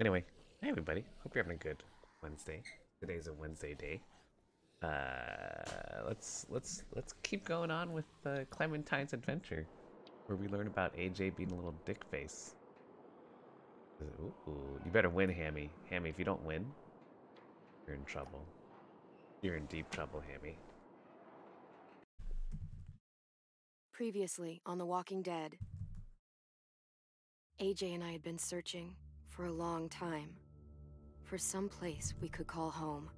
Anyway, hey everybody. Hope you're having a good Wednesday. Today's a Wednesday day. Uh, let's let's let's keep going on with uh, Clementine's adventure, where we learn about AJ being a little dick face. Ooh, you better win, Hammy. Hammy, if you don't win, you're in trouble. You're in deep trouble, Hammy. Previously on The Walking Dead, AJ and I had been searching for a long time for some place we could call home.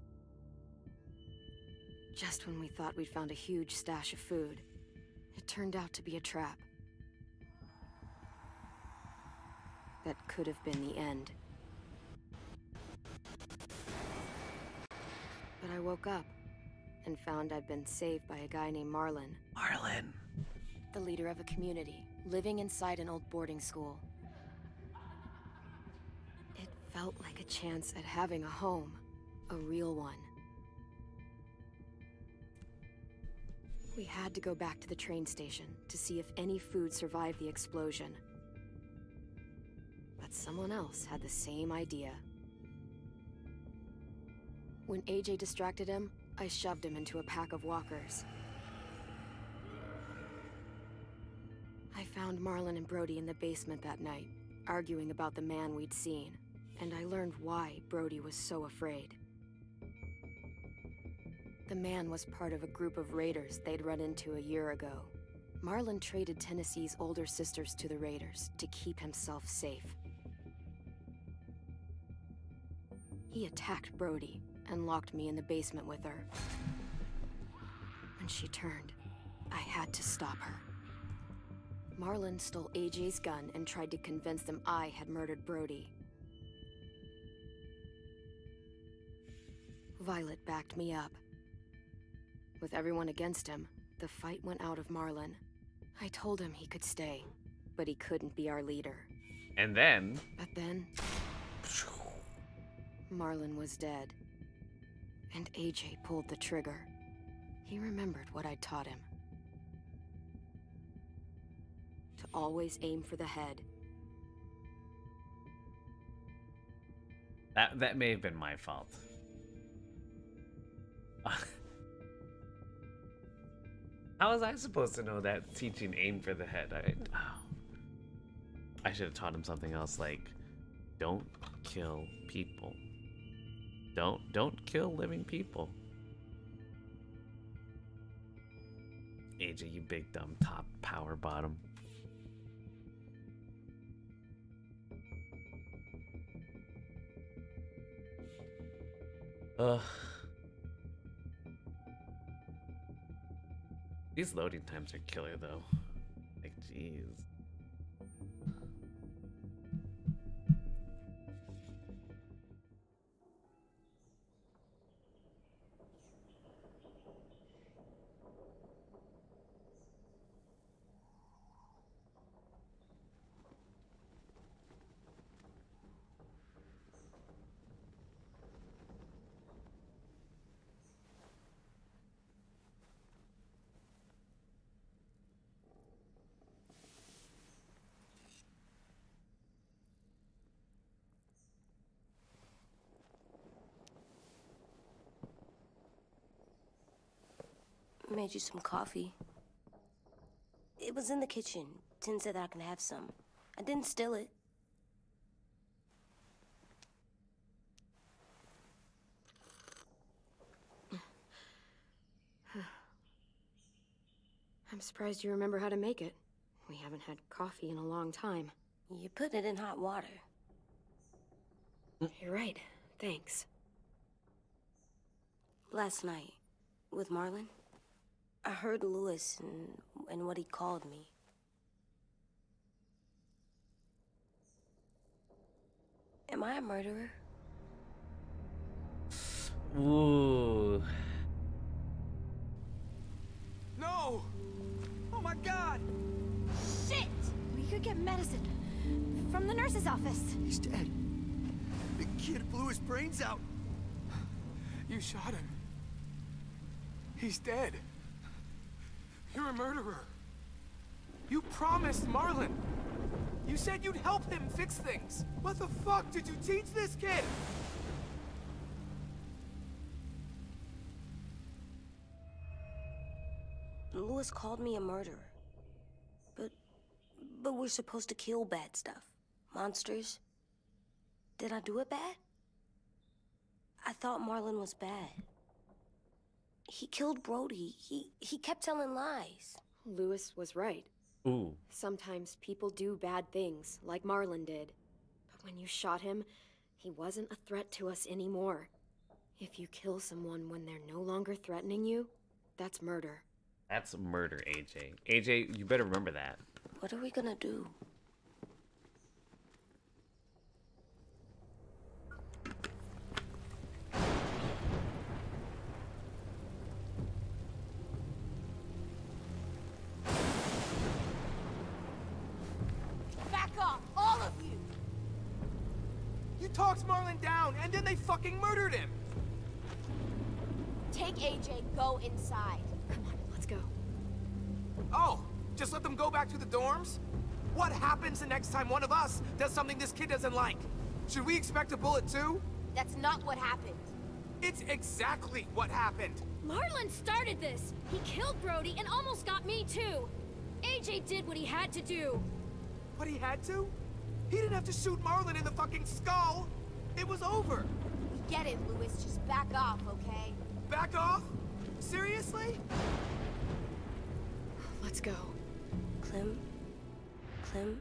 Just when we thought we'd found a huge stash of food, it turned out to be a trap. That could have been the end. But I woke up and found I'd been saved by a guy named Marlon. Marlon. The leader of a community, living inside an old boarding school. Felt like a chance at having a home. A real one. We had to go back to the train station to see if any food survived the explosion. But someone else had the same idea. When AJ distracted him, I shoved him into a pack of walkers. I found Marlon and Brody in the basement that night, arguing about the man we'd seen, and I learned why Brody was so afraid. The man was part of a group of raiders they'd run into a year ago. Marlon traded Tennessee's older sisters to the raiders to keep himself safe. He attacked Brody and locked me in the basement with her. When she turned, I had to stop her. Marlon stole AJ's gun and tried to convince them I had murdered Brody. Violet backed me up. With everyone against him, the fight went out of Marlon. I told him he could stay, but he couldn't be our leader. And then. But then. Marlon was dead. And AJ pulled the trigger. He remembered what I'd taught him. To always aim for the head. That that may have been my fault. How was I supposed to know that teaching aim for the head? I, oh. I should have taught him something else like don't kill people. Don't don't kill living people. AJ, you big dumb top power bottom. Ugh. These loading times are killer though. Like, jeez. Made you some coffee. It was in the kitchen. Tenn said that I can have some. I didn't steal it. I'm surprised you remember how to make it. We haven't had coffee in a long time. You put it in hot water. You're right. Thanks. Last night, with Marlon, I heard Lewis and, and what he called me. Am I a murderer? Ooh. No! Oh my god! Shit! We could get medicine from the nurse's office. He's dead. The kid blew his brains out. You shot him. He's dead. You're a murderer. You promised Marlon. You said you'd help him fix things. What the fuck did you teach this kid? Lewis called me a murderer. But. But we're supposed to kill bad stuff. Monsters. Did I do it bad? I thought Marlon was bad. He killed Brody. He he kept telling lies. Lewis was right. Ooh. Sometimes people do bad things, like Marlon did. But when you shot him, he wasn't a threat to us anymore. If you kill someone when they're no longer threatening you, that's murder. That's murder, AJ. AJ, you better remember that. What are we gonna do? Fucking murdered him. Take AJ, go inside. Come on, let's go. Oh, just let them go back to the dorms? What happens the next time one of us does something this kid doesn't like? Should we expect a bullet too? That's not what happened. It's exactly what happened. Marlon started this. He killed Brody and almost got me too. AJ did what he had to do. But he had to? He didn't have to shoot Marlon in the fucking skull. It was over. We get it, Lewis. Just back off, okay? Back off? Seriously? Let's go. Clem? Clem?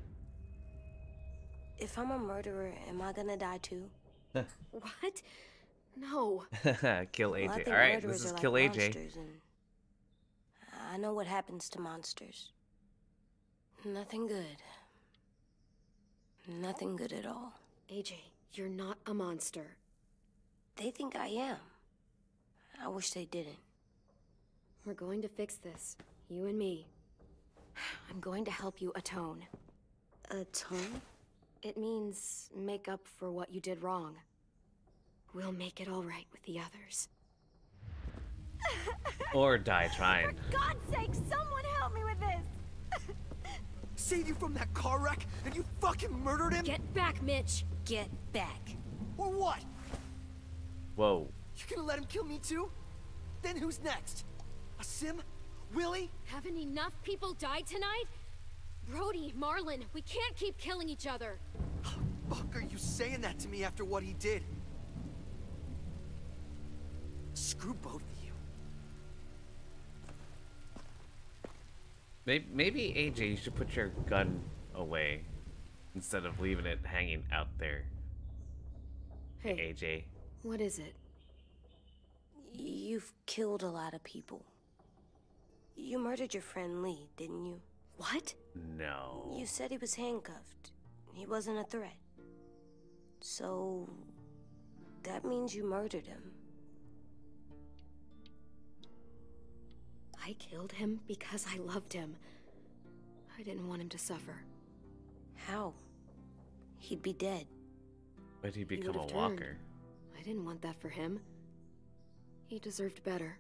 If I'm a murderer, am I gonna die too? What? No. kill AJ. think All right, murderers this is are kill like AJ. I know what happens to monsters. Nothing good. Nothing good at all. AJ, you're not a monster. They think I am. I wish they didn't. We're going to fix this. You and me. I'm going to help you atone. Atone? It means make up for what you did wrong. We'll make it all right with the others. Or die trying. For God's sake, someone help me with this! Save you from that car wreck, and you fucking murdered him? Get back, Mitch. Get back. Or what? Whoa. You're gonna let him kill me too? Then who's next? A sim? Willy? Haven't enough people died tonight? Brody, Marlon, we can't keep killing each other. Fuck are you saying that to me after what he did? Screw both of you. Maybe, maybe AJ, you should put your gun away instead of leaving it hanging out there. Hey, AJ. What is it? You've killed a lot of people. You murdered your friend Lee, didn't you? What? No. You said he was handcuffed. He wasn't a threat. So. That means you murdered him. I killed him because I loved him. I didn't want him to suffer. How? He'd be dead. But he become would've a turned. walker. I didn't want that for him. He deserved better.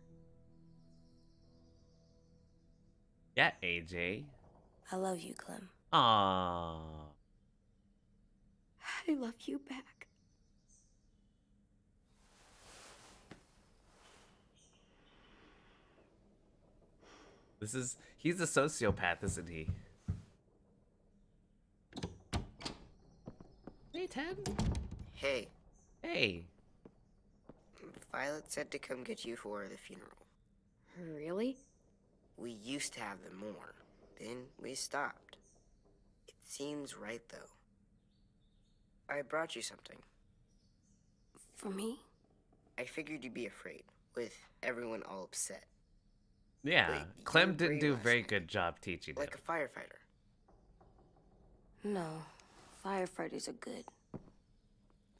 Yeah, AJ. I love you, Clem. Aww. I love you back. This is he's a sociopath, isn't he? Hey Ted. Hey, Hey. Violet said to come get you for the funeral. Really? We used to have them more. Then we stopped. It seems right, though. I brought you something. For me? I figured you'd be afraid, with everyone all upset. Yeah. Wait, Clem didn't do a very night. good job teaching Like him. a firefighter. No. Firefighters are good.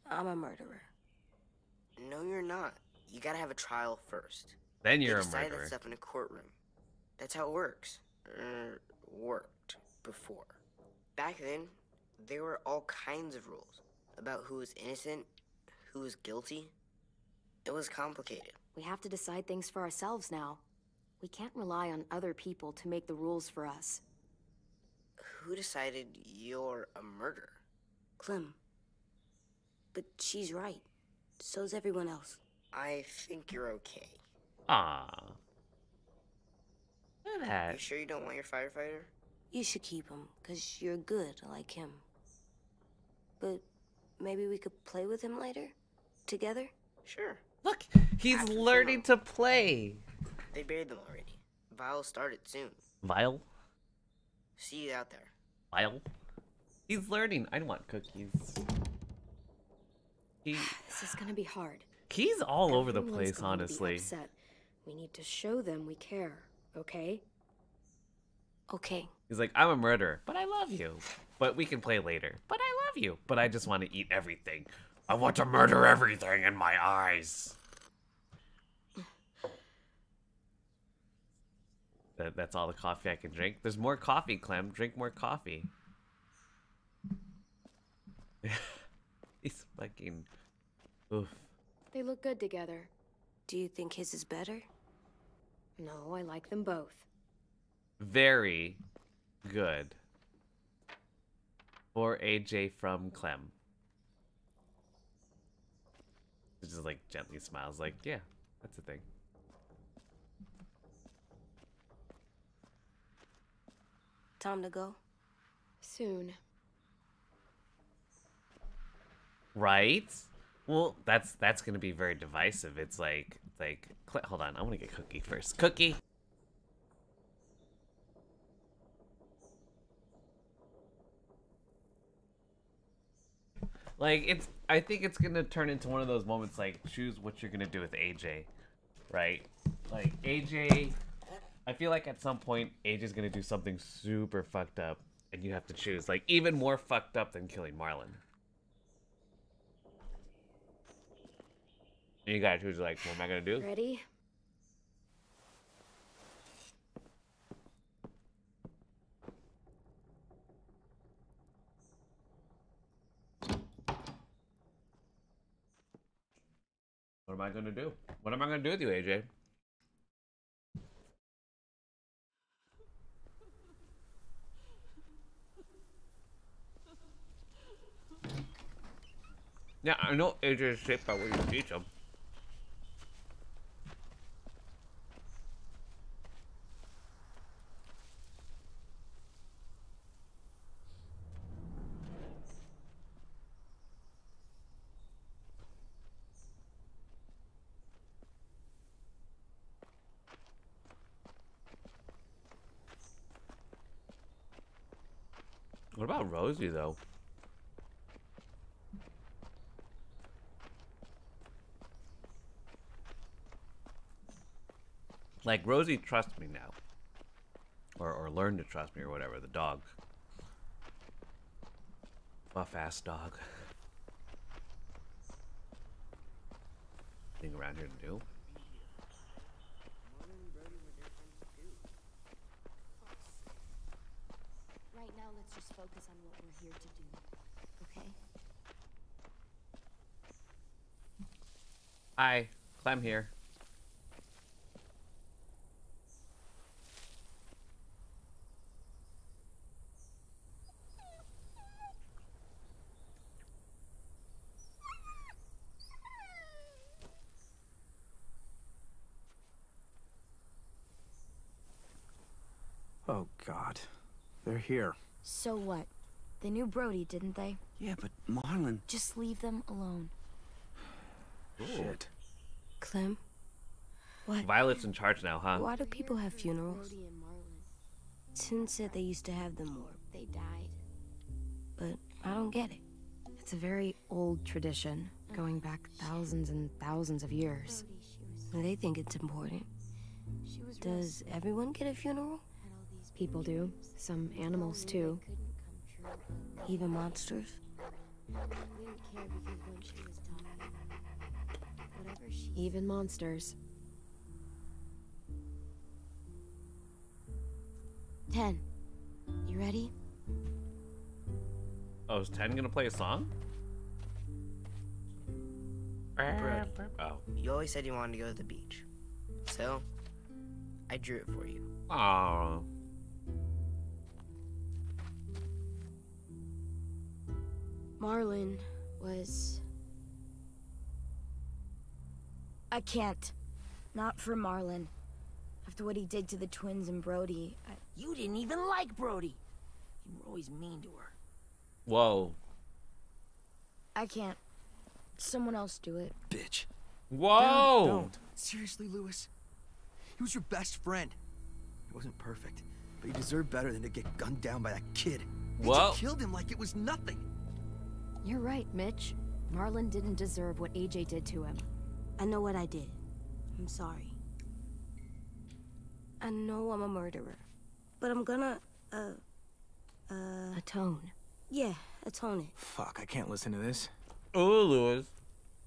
I'm a murderer. No, you're not. You gotta have a trial first. Then you're a murderer. You decide that murderer. stuff in a courtroom. That's how it works. Er, worked before. Back then, there were all kinds of rules about who was innocent, who was guilty. It was complicated. We have to decide things for ourselves now. We can't rely on other people to make the rules for us. who decided you're a murderer? Clem. But she's right. So's everyone else. I think you're okay. Ah. Look at that. You sure you don't want your firefighter? You should keep him, because you're good like him. But maybe we could play with him later? Together? Sure. Look, he's After learning to play. They buried them already. Vile started soon. Vile? See you out there. Vile? He's learning. I don't want cookies. He, This is gonna be hard. He's all over the place, going to be honestly. We need to show them we care, okay? Okay. He's like, I'm a murderer, but I love you. But we can play later. But I love you. But I just want to eat everything. I want to murder everything in my eyes. That, that's all the coffee I can drink. There's more coffee, Clem. Drink more coffee. He's fucking. Oof. They look good together. Do you think his is better? No, I like them both. Very good. For AJ from Clem. Just like gently smiles, like, yeah, that's a thing. Time to go? Soon. Right? Well, that's that's gonna be very divisive. It's like like hold on, I want to get Cookie first. Cookie. Like it's I think it's gonna turn into one of those moments like choose what you're gonna do with AJ, right? Like AJ, I feel like at some point AJ's gonna do something super fucked up, and you have to choose like even more fucked up than killing Marlon. And you gotta choose like what am I gonna do? Ready? What am I gonna do? What am I gonna do with you, AJ? Yeah, I know AJ is shaped by what you teach him. Rosie though? Like Rosie trusts me now. Or or learned to trust me or whatever, the dog. Buff ass dog. Thing around here to do. Right now, let's just focus on what we're here to do. Okay? Hi, Clem here. Oh, God. They're here. So what? They knew Brody, didn't they? Yeah, but Marlon... Just leave them alone. Shit. Clem? What? Violet's in charge now, huh? Why do people have funerals? Brody and Marlon, Tenn said they used to have them more, they died. but I don't get it. It's a very old tradition, mm. going back thousands and thousands of years. Brody, she was, They think it's important. she was real Does everyone get a funeral? Had all these People do. Some animals too. They couldn't come true, but Even monsters? we didn't care because when she was talking, whatever she Even monsters. Tenn. You ready? Oh, is Tenn gonna play a song? Brody. Oh. You always said you wanted to go to the beach. So, I drew it for you. Oh. Marlon was. I can't. Not for Marlon. After what he did to the twins and Brody, I... You didn't even like Brody. You were always mean to her. Whoa. I can't. Someone else do it. Bitch. Whoa! Don't. Seriously, Lewis? He was your best friend. He wasn't perfect, but he deserved better than to get gunned down by that kid. They Whoa. just killed him like it was nothing. You're right, Mitch. Marlon didn't deserve what AJ did to him. I know what I did. I'm sorry. I know I'm a murderer. But I'm gonna, uh, uh... Atone. Yeah, atone it. Fuck, I can't listen to this. Oh, Lewis.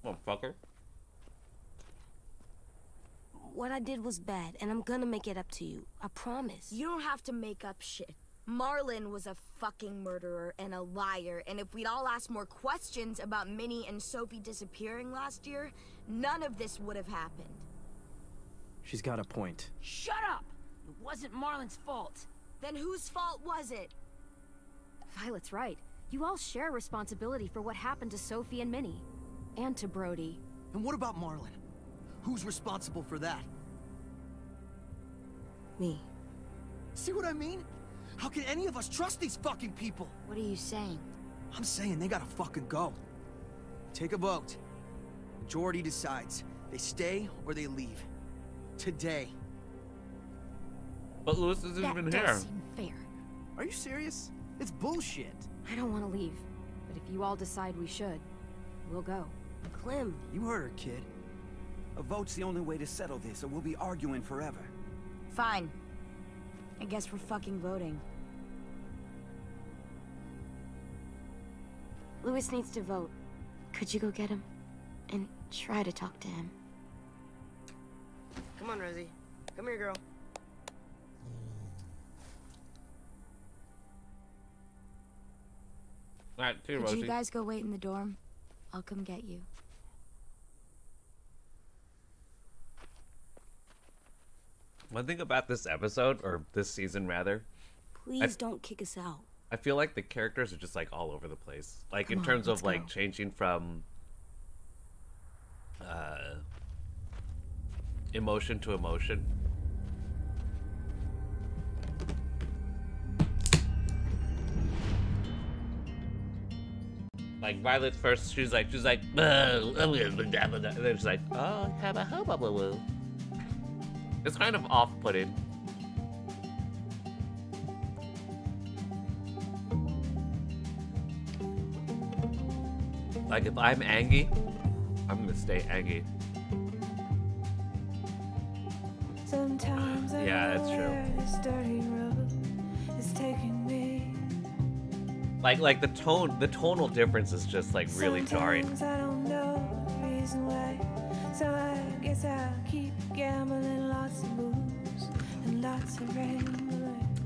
Motherfucker. What I did was bad, and I'm gonna make it up to you. I promise. You don't have to make up shit. Marlon was a fucking murderer and a liar, and if we'd all asked more questions about Minnie and Sophie disappearing last year, none of this would have happened. She's got a point. Shut up! It wasn't Marlon's fault. Then whose fault was it? Violet's right. You all share responsibility for what happened to Sophie and Minnie. And to Brody. And what about Marlon? Who's responsible for that? Me. See what I mean? How can any of us trust these fucking people? What are you saying? I'm saying they gotta fucking go. Take a vote. Majority decides. They stay or they leave. Today. But Lewis isn't that even does here. seem fair. Are you serious? It's bullshit. I don't want to leave. But if you all decide we should, we'll go. Clem, You heard her, kid. A vote's the only way to settle this, or we'll be arguing forever. Fine. I guess we're fucking voting. Lewis needs to vote. Could you go get him? And try to talk to him. Come on, Rosie. Come here, girl. Alright, see you, Could Rosie. you guys go wait in the dorm? I'll come get you. One thing about this episode, or this season rather, Please don't kick us out. I feel like the characters are just like all over the place. Like Come in on, terms of let's like go. changing from uh emotion to emotion. Like Violet first, she's like, she's like, and then she's like, oh, have a hubba blah, blah. It's kind of off-putting. Like if I'm angry, I'm gonna stay angry. Sometimes Yeah, that's true. this dirty road is taking me. Like like the tone, the tonal difference is just like really jarring. Sometimes I don't know the reason why. So I guess I'll keep gambling lots of moves and lots of rambling.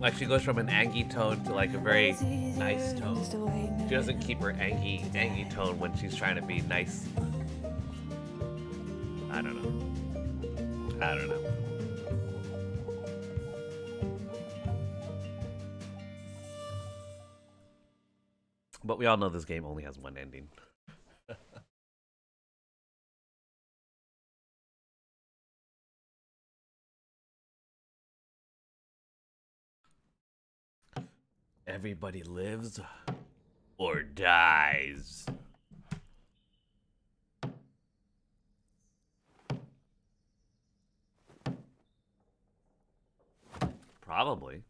Like she goes from an angry tone to like a very nice tone. She doesn't keep her angry angry tone when she's trying to be nice. I don't know. I don't know. But we all know this game only has one ending. Everybody lives or dies. Probably.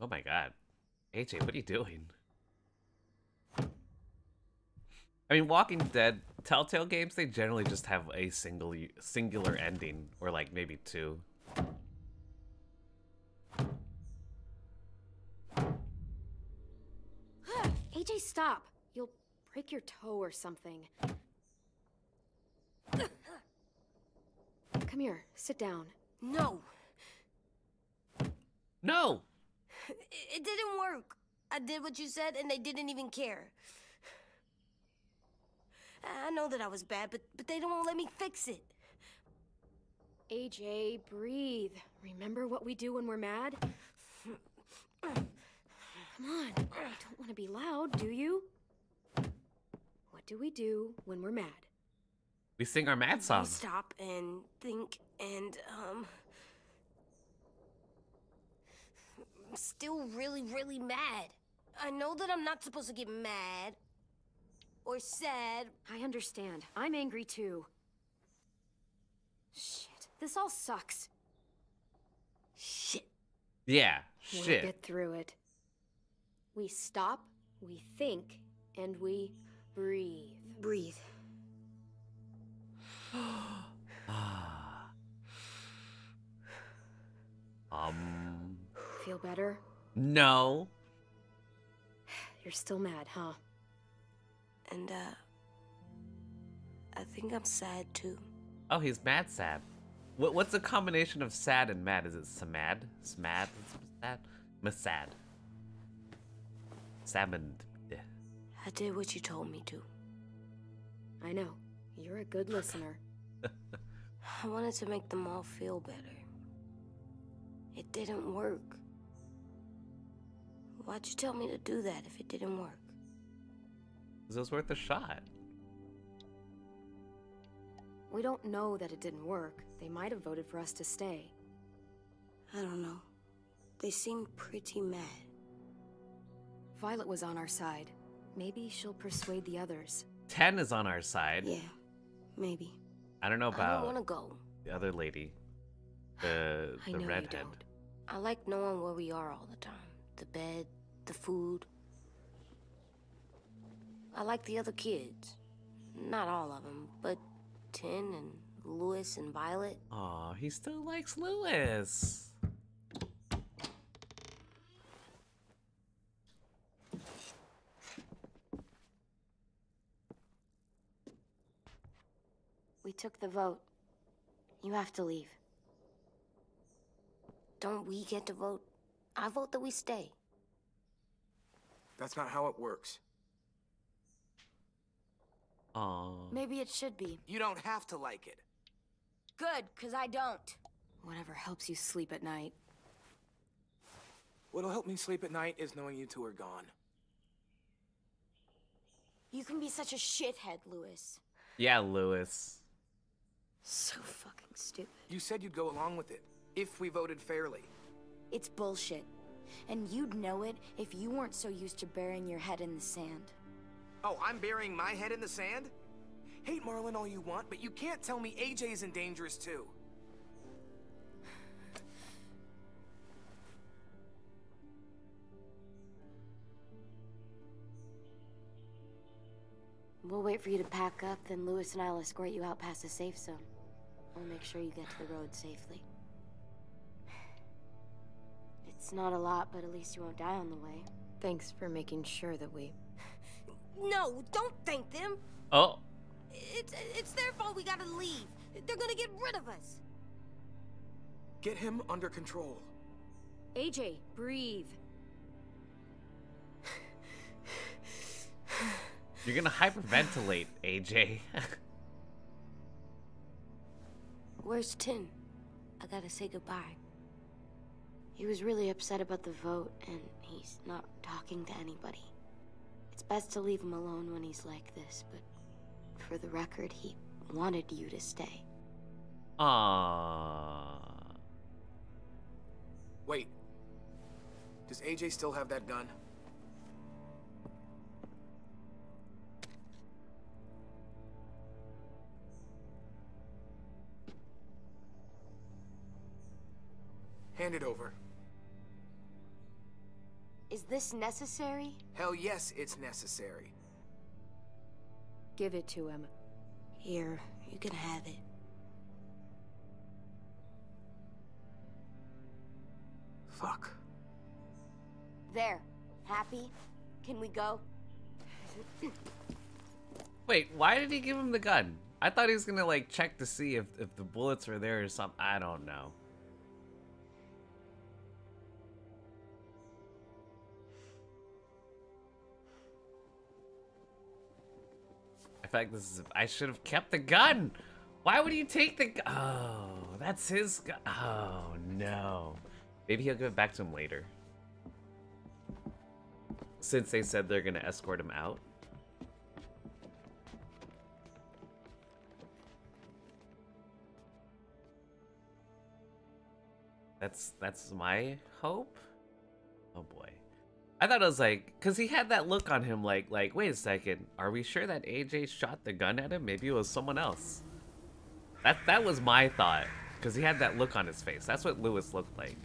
Oh my god. AJ, what are you doing? I mean, Walking Dead, Telltale games, they generally just have a single singular ending, or like maybe two. AJ, stop. You'll break your toe or something. Come here, sit down. No, No! it, it didn't work. I did what you said, and they didn't even care. I I know that I was bad, but but they don't let me fix it. AJ, breathe. Remember what we do when we're mad? Come on. You don't want to be loud, do you? What do we do when we're mad? We sing our mad We stop and think and, um. I'm still really, really mad. I know that I'm not supposed to get mad or sad. I understand. I'm angry too. Shit. This all sucks. Shit. Yeah, We'll shit. get through it. We stop, we think, and we breathe. Breathe. um, Feel better? no. You're still mad, huh? And, uh. I think I'm sad too. Oh, he's mad sad. What, what's the combination of sad and mad? Is it samad? Smad? Sad? Masad. Salmon. I did what you told me to. I know. You're a good listener. I wanted to make them all feel better. It didn't work. Why'd you tell me to do that if it didn't work? It was worth a shot. We don't know that it didn't work. They might have voted for us to stay. I don't know. They seemed pretty mad. Violet was on our side. Maybe she'll persuade the others. Tenn is on our side. Yeah, maybe. I don't know about. I don't want to go. the other lady. The I the redhead. don't. I like knowing where we are all the time. The bed, the food. I like the other kids. Not all of them, but Tenn and Lewis and Violet. Aw, he still likes Lewis. We took the vote. You have to leave. Don't we get to vote? I vote that we stay. That's not how it works. Aw. Maybe it should be. You don't have to like it. Good, because I don't. Whatever helps you sleep at night. What'll help me sleep at night is knowing you two are gone. You can be such a shithead, Lewis. Yeah, Lewis. So fucking stupid. You said you'd go along with it, if we voted fairly. It's bullshit. And you'd know it if you weren't so used to burying your head in the sand. Oh, I'm burying my head in the sand? Hate Marlon all you want, but you can't tell me AJ isn't dangerous too. We'll wait for you to pack up, then Lewis and I'll escort you out past the safe zone. We'll make sure you get to the road safely. It's not a lot, but at least you won't die on the way. Thanks for making sure that we. No, don't thank them. Oh, It's it's their fault we gotta leave. They're gonna get rid of us. Get him under control. AJ, breathe. you're gonna hyperventilate, AJ. Where's Tenn? I gotta say goodbye. He was really upset about the vote, and he's not talking to anybody. It's best to leave him alone when he's like this, but for the record, he wanted you to stay. Aww. Wait. Does AJ still have that gun? Hand it over. Is this necessary? Hell yes, it's necessary. Give it to him. Here, you can have it. Fuck. There. Happy? Can we go? Wait, why did he give him the gun? I thought he was gonna like check to see if, if the bullets were there or something. I don't know. suspect this is- I should have kept the gun! Why would you take the- Oh, that's his. Oh, no. Maybe he'll give it back to him later. Since they said they're gonna escort him out. That's that's my hope. Oh boy. I thought it was like, cause he had that look on him, like, like, wait a second, are we sure that AJ shot the gun at him? Maybe it was someone else. That that was my thought, cause he had that look on his face. That's what Lewis looked like.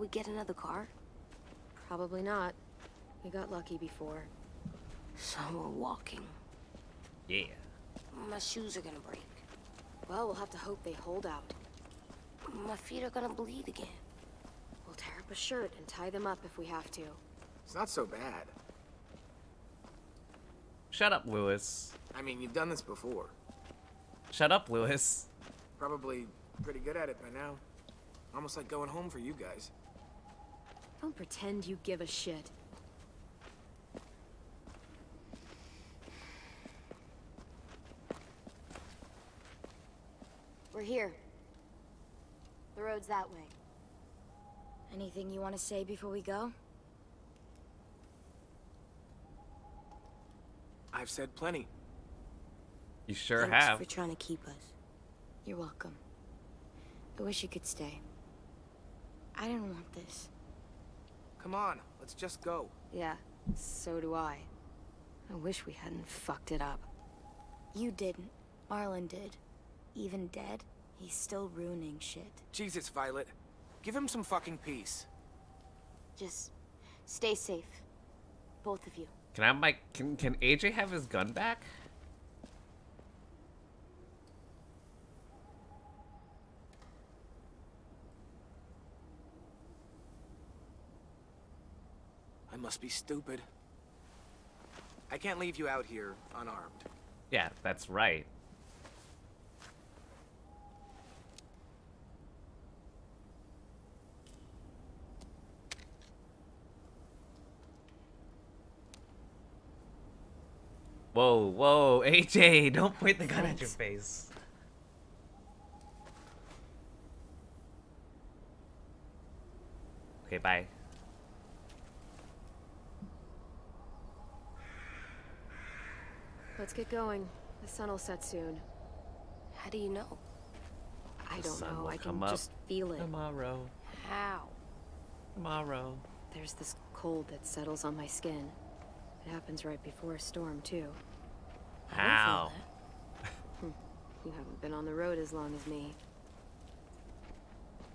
We get another car? Probably not. We got lucky before. So we're walking. Yeah. My shoes are gonna break. Well, we'll have to hope they hold out. My feet are gonna bleed again. We'll tear up a shirt and tie them up if we have to. It's not so bad. Shut up, Lewis. I mean, you've done this before. Shut up, Lewis. Probably pretty good at it by now. Almost like going home for you guys. Don't pretend you give a shit. We're here. The road's that way. Anything you want to say before we go? I've said plenty. You sure Thanks have. for trying to keep us. You're welcome. I wish you could stay. I didn't want this. Come on, let's just go. Yeah, so do I. I wish we hadn't fucked it up. You didn't. Marlon did. Even dead, he's still ruining shit. Jesus, Violet. Give him some fucking peace. Just stay safe. Both of you. Can I have my can can AJ have his gun back? Must be stupid. I can't leave you out here unarmed. Yeah, that's right. Whoa, whoa, AJ, don't point the gun at your face. Okay, bye. Let's get going. The sun will set soon. How do you know? I don't know. I can just feel it. Tomorrow, How? tomorrow. There's this cold that settles on my skin. It happens right before a storm, too. I don't feel How? You haven't been on the road as long as me.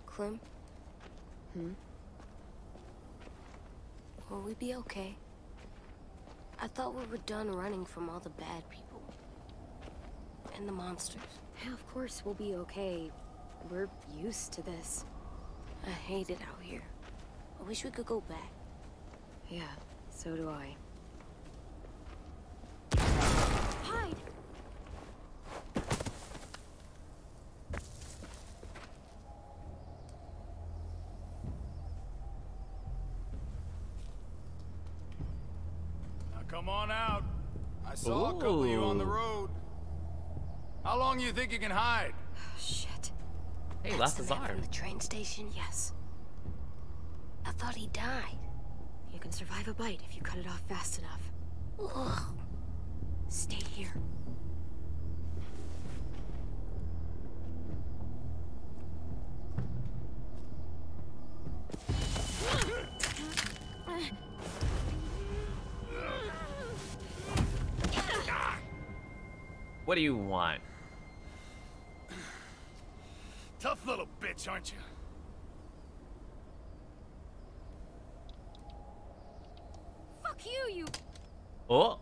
Clem? Hmm? Will we be okay? I thought we were done running from all the bad people. And the monsters. Yeah, of course we'll be okay. We're used to this. I hate it out here. I wish we could go back. Yeah, so do I. Hide! Now come on out. I saw a couple you on the road. How long you think you can hide? Oh, Shit. Hey, That's lost the his man arm. from the train station? Yes. I thought he died. You can survive a bite if you cut it off fast enough. Ugh. Stay here. What do you want? Tough little bitch, aren't you? Fuck you, you... Oh,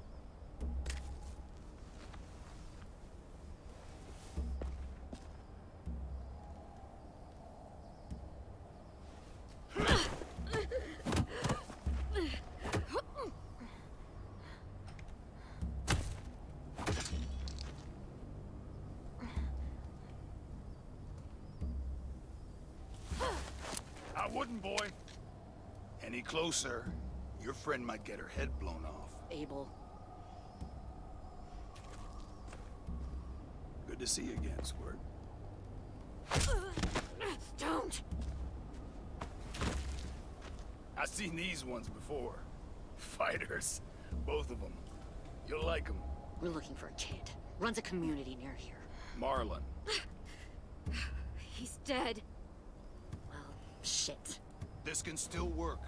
I wouldn't, boy. Any closer, your friend might get her head blown off. Abel. Good to see you again, Squirt. Don't! I've seen these ones before. Fighters. Both of them. You'll like them. We're looking for a kid. Runs a community near here. Marlon. He's dead. Well, shit. This can still work.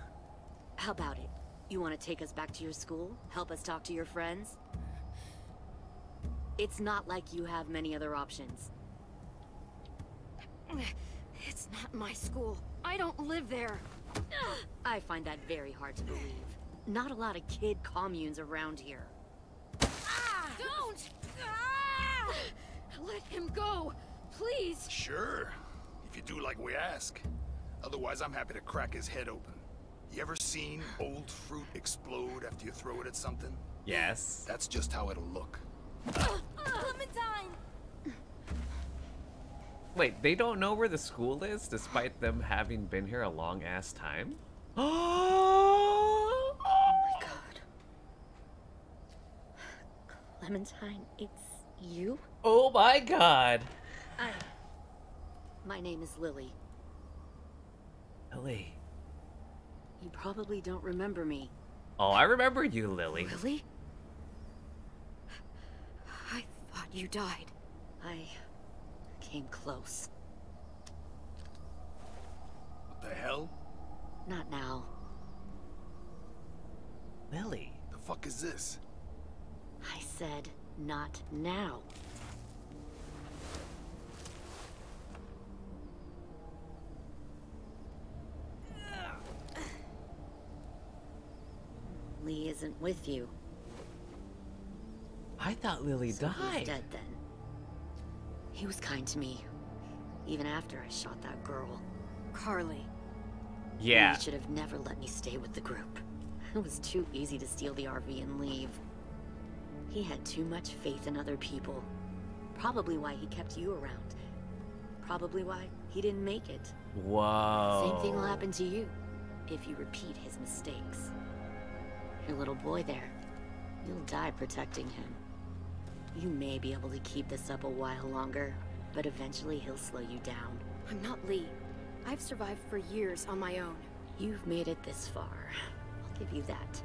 How about it? You want to take us back to your school? Help us talk to your friends? It's not like you have many other options. It's not my school. I don't live there. I find that very hard to believe. Not a lot of kid communes around here. Ah! Don't! Ah! Let him go, please. Sure. If you do like we ask. Otherwise, I'm happy to crack his head open. You ever seen old fruit explode after you throw it at something? Yes. That's just how it'll look. Clementine! Wait, they don't know where the school is, despite them having been here a long ass time. Oh my god. Clementine, it's you? Oh my god. I. My name is Lily. Lily. You probably don't remember me. Oh, I remember you, Lily. Lily? I thought you died. I came close. What the hell? Not now. Lily. The fuck is this? I said, not now. Lee isn't with you. I thought Lily So died. He's dead then. He was kind to me, even after I shot that girl. Carly. Yeah. He should have never let me stay with the group. It was too easy to steal the RV and leave. He had too much faith in other people. Probably why he kept you around. Probably why he didn't make it. Whoa. Same thing will happen to you if you repeat his mistakes. Your little boy there, you'll die protecting him. You may be able to keep this up a while longer, but eventually he'll slow you down. I'm not Lee. I've survived for years on my own. You've made it this far. I'll give you that.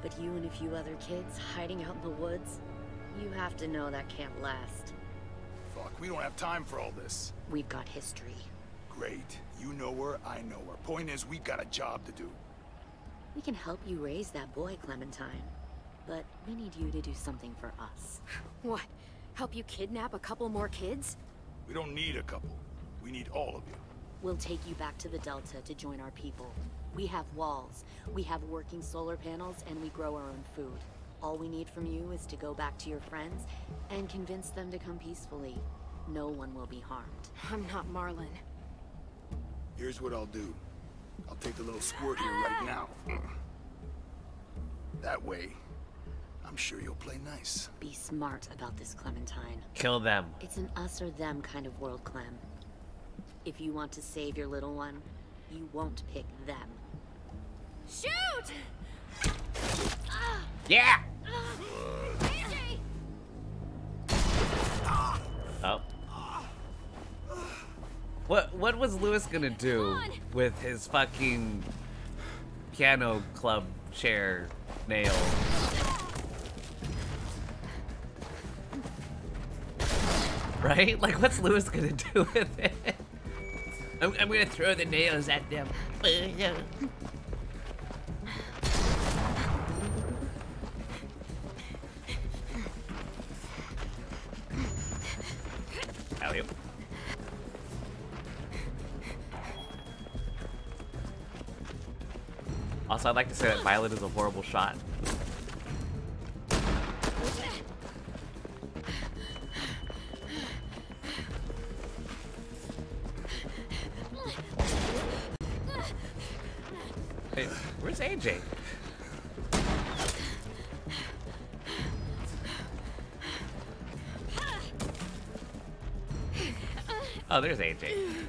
But you and a few other kids hiding out in the woods, you have to know that can't last. Fuck, we don't have time for all this. We've got history. Great. You know her, I know her. Point is, we've got a job to do. We can help you raise that boy, Clementine. But we need you to do something for us. What? Help you kidnap a couple more kids? We don't need a couple. We need all of you. We'll take you back to the Delta to join our people. We have walls, we have working solar panels, and we grow our own food. All we need from you is to go back to your friends and convince them to come peacefully. No one will be harmed. I'm not Marlon. Here's what I'll do. I'll take the little squirt here right now. That way, I'm sure you'll play nice. Be smart about this, Clementine. Kill them. It's an us or them kind of world, Clem. If you want to save your little one, you won't pick them. Shoot! Yeah! Ah! AJ! Oh. What what was Lewis gonna do with his fucking piano club chair nail? Right? Like what's Lewis gonna do with it? I'm, I'm gonna throw the nails at them. Also, I'd like to say that Violet is a horrible shot. Hey, where's AJ? Oh, there's AJ.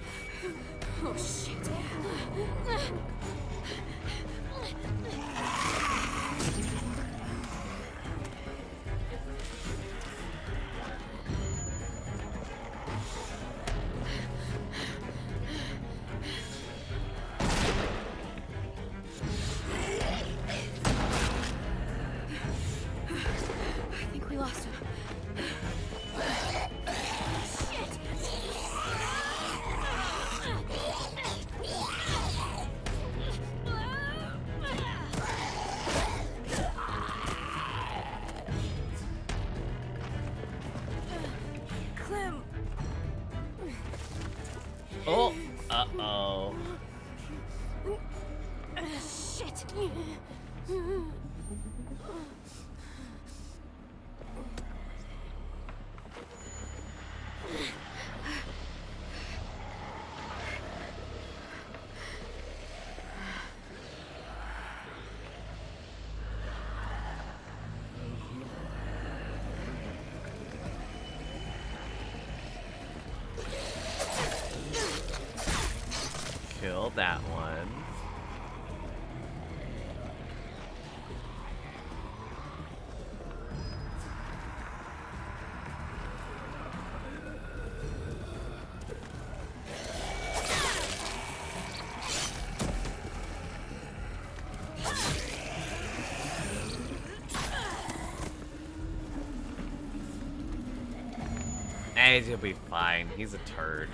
He'll be fine. He's a turd.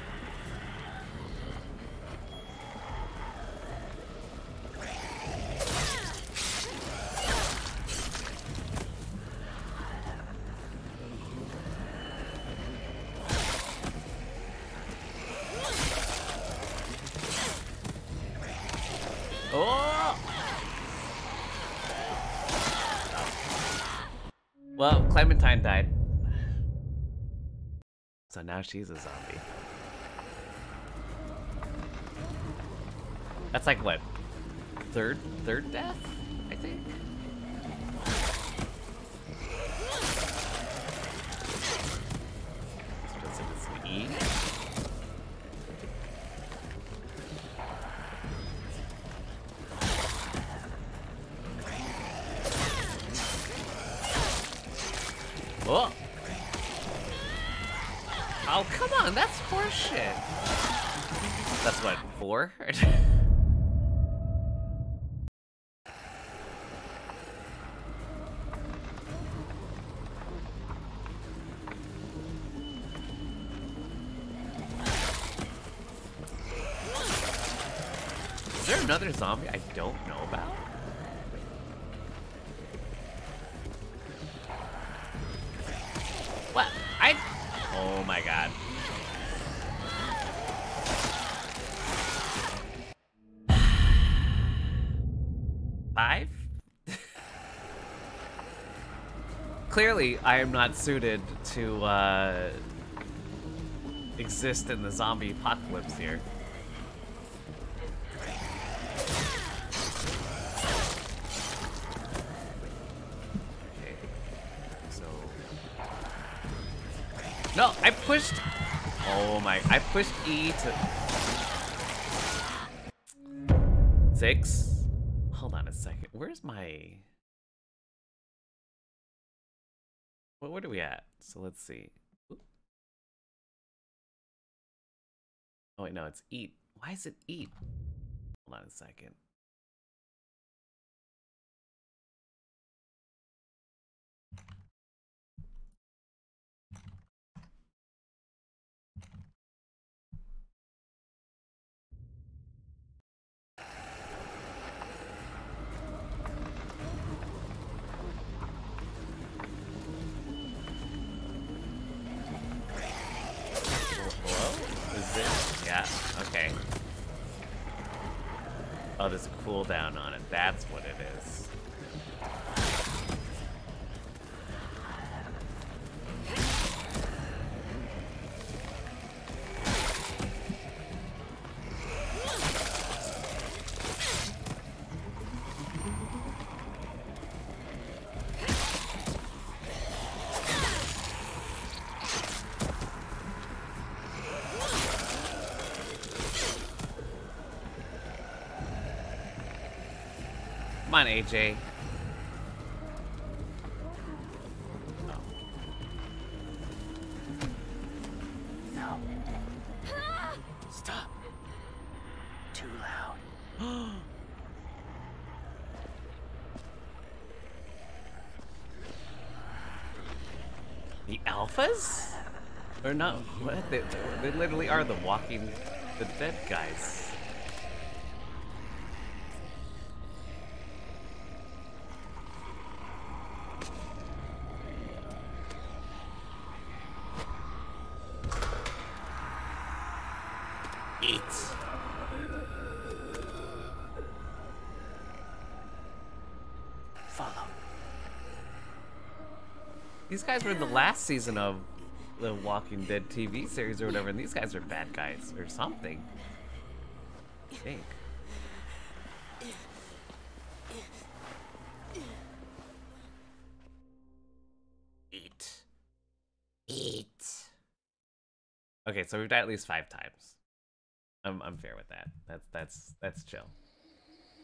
Now she's a zombie. That's like what? Third third death? Zombie I don't know about? What? I... Oh my god. Five? Clearly, I am not suited to, uh, exist in the zombie apocalypse here. Pushed E to... Six? Hold on a second. Where's my... What, what are we at? So let's see. Oh wait, no, it's eat. Why is it eat? Hold on a second. Yeah, okay. Oh, there's a cooldown on it. That's what it is. Come on, AJ. No. Stop. Too loud. The alphas? Or not? What? They, they literally are the walking, the dead guys. Eat. These guys were in the last season of the Walking Dead TV series or whatever, and these guys are bad guys or something. I think. Eat. Eat. Okay, so we've died at least five times. I'm I'm fair with that. That's that's that's chill.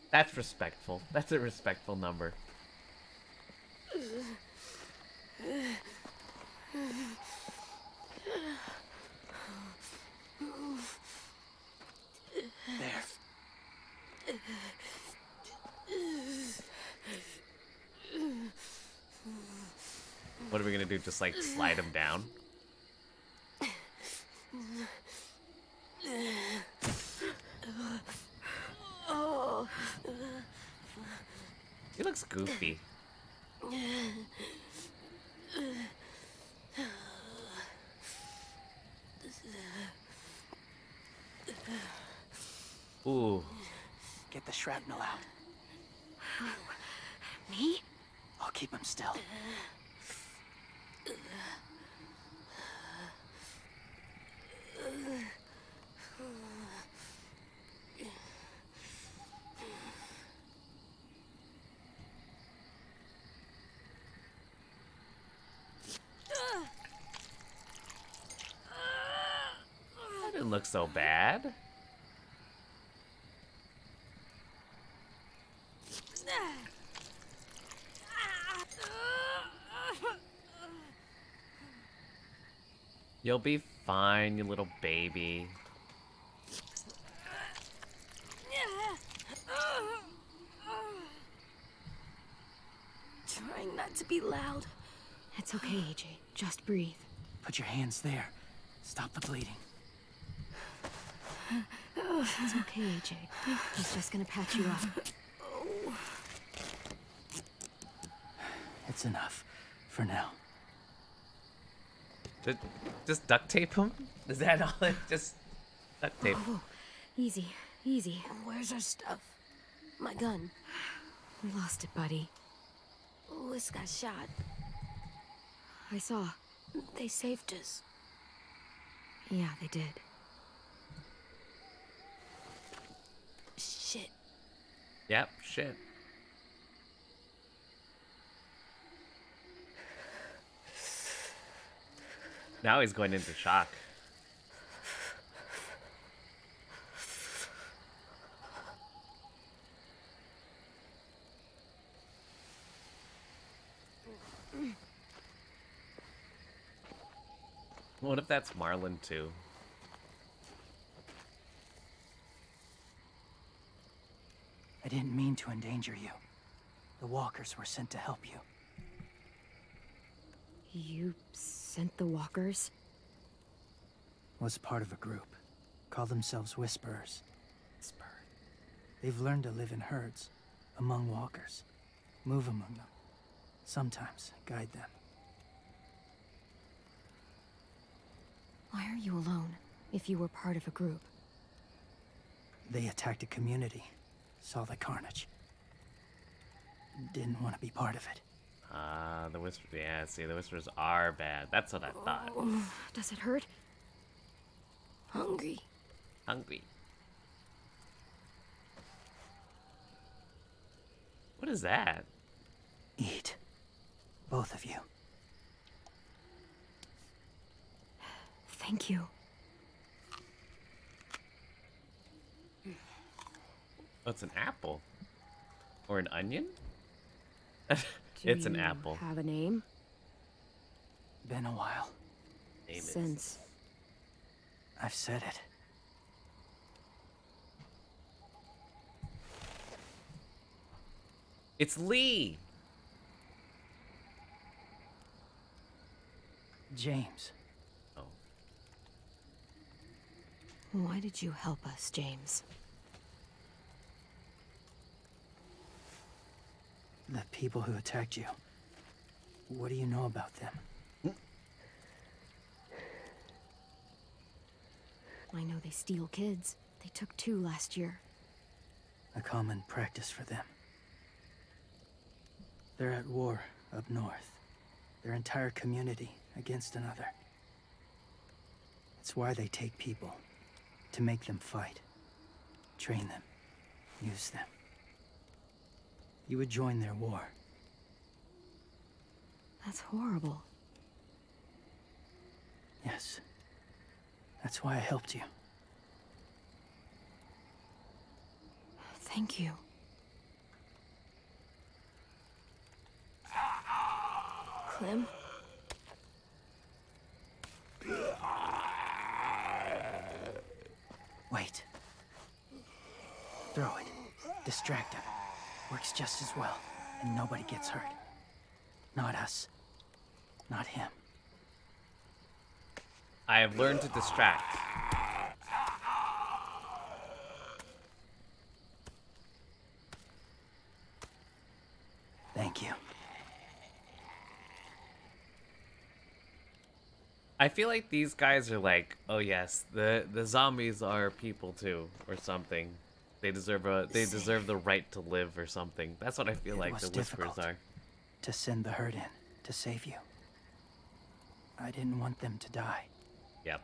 That's respectful. That's a respectful number. There. What are we gonna do? Just like slide him down? He looks goofy. Ooh. Get the shrapnel out. Me? I'll keep him still. That didn't look so bad. You'll be fine, you little baby. Trying not to be loud. It's okay, AJ. Just breathe. Put your hands there. Stop the bleeding. It's okay, AJ. He's just gonna patch you up. It's enough. For now. Just, just duct tape him? Is that all? it- Just duct tape. Oh, easy, easy. Where's our stuff? My gun. We lost it, buddy. Louis got shot. I saw. They saved us. Yeah, they did. Shit. Yep, shit. Now he's going into shock. What if that's Marlon too? I didn't mean to endanger you. The walkers were sent to help you. You sent the walkers? Was part of a group. Call themselves Whisperers. Whisper. They've learned to live in herds, among walkers. Move among them. Sometimes guide them. Why are you alone, if you were part of a group? They attacked a community. Saw the carnage. Didn't want to be part of it. Ah, the whispers. Yeah, see, the whispers are bad. That's what I thought. Does it hurt? Hungry. Hungry. What is that? Eat. Both of you. Thank you. Oh, it's an apple. Or an onion? Do it's an you apple. Have a name? Been a while. Name is- Since. I've said it. It's Lee. James. Oh. Why did you help us, James? The people who attacked you. What do you know about them? I know they steal kids. They took two last year. A common practice for them. They're at war up north. their entire community against another. It's why they take people, to make them fight, train them, use them. You would join their war. That's horrible. Yes. That's why I helped you. Thank you. Clem? Wait. Throw it. Distract him. Works just as well, and nobody gets hurt. Not us. Not him. I have learned to distract. Thank you. I feel like these guys are like, oh yes, the the zombies are people too, or something. They deserve a they deserve the right to live or something. That's what I feel It like the whispers are. To send the herd in, to save you. I didn't want them to die. Yep.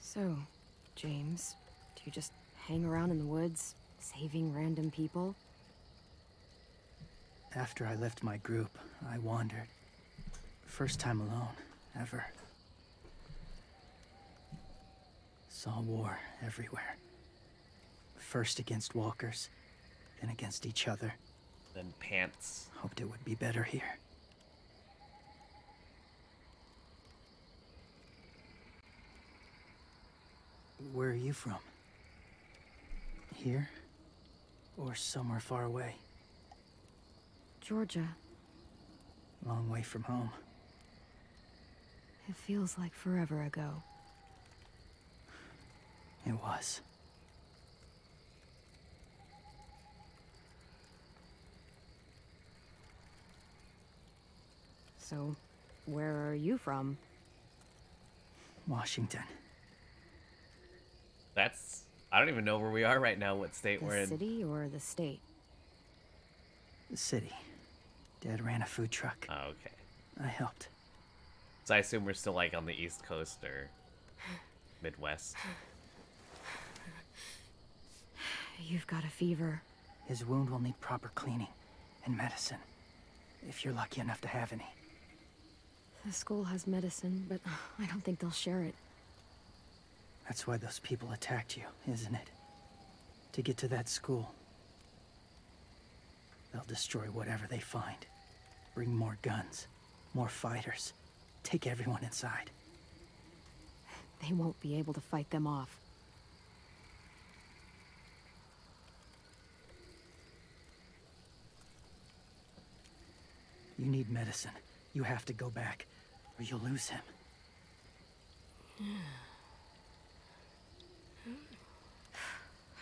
So, James, do you just hang around in the woods, saving random people? After I left my group, I wandered. First time alone, ever. Saw war everywhere. First against walkers, then against each other. Then pants. Hoped it would be better here. Where are you from? Here? Or somewhere far away? Georgia. Long way from home. It feels like forever ago. It was. So, where are you from? Washington. That's I don't even know where we are right now. What state we're in. The in? city or the state? The city. Dad ran a food truck. Oh, okay. I helped. So I assume we're still like on the East Coast or Midwest. You've got a fever. His wound will need proper cleaning and medicine. If you're lucky enough to have any. The school has medicine, but I don't think they'll share it. That's why those people attacked you, isn't it? To get to that school. They'll destroy whatever they find. Bring more guns, more fighters. Take everyone inside. They won't be able to fight them off. You need medicine. You have to go back, or you'll lose him.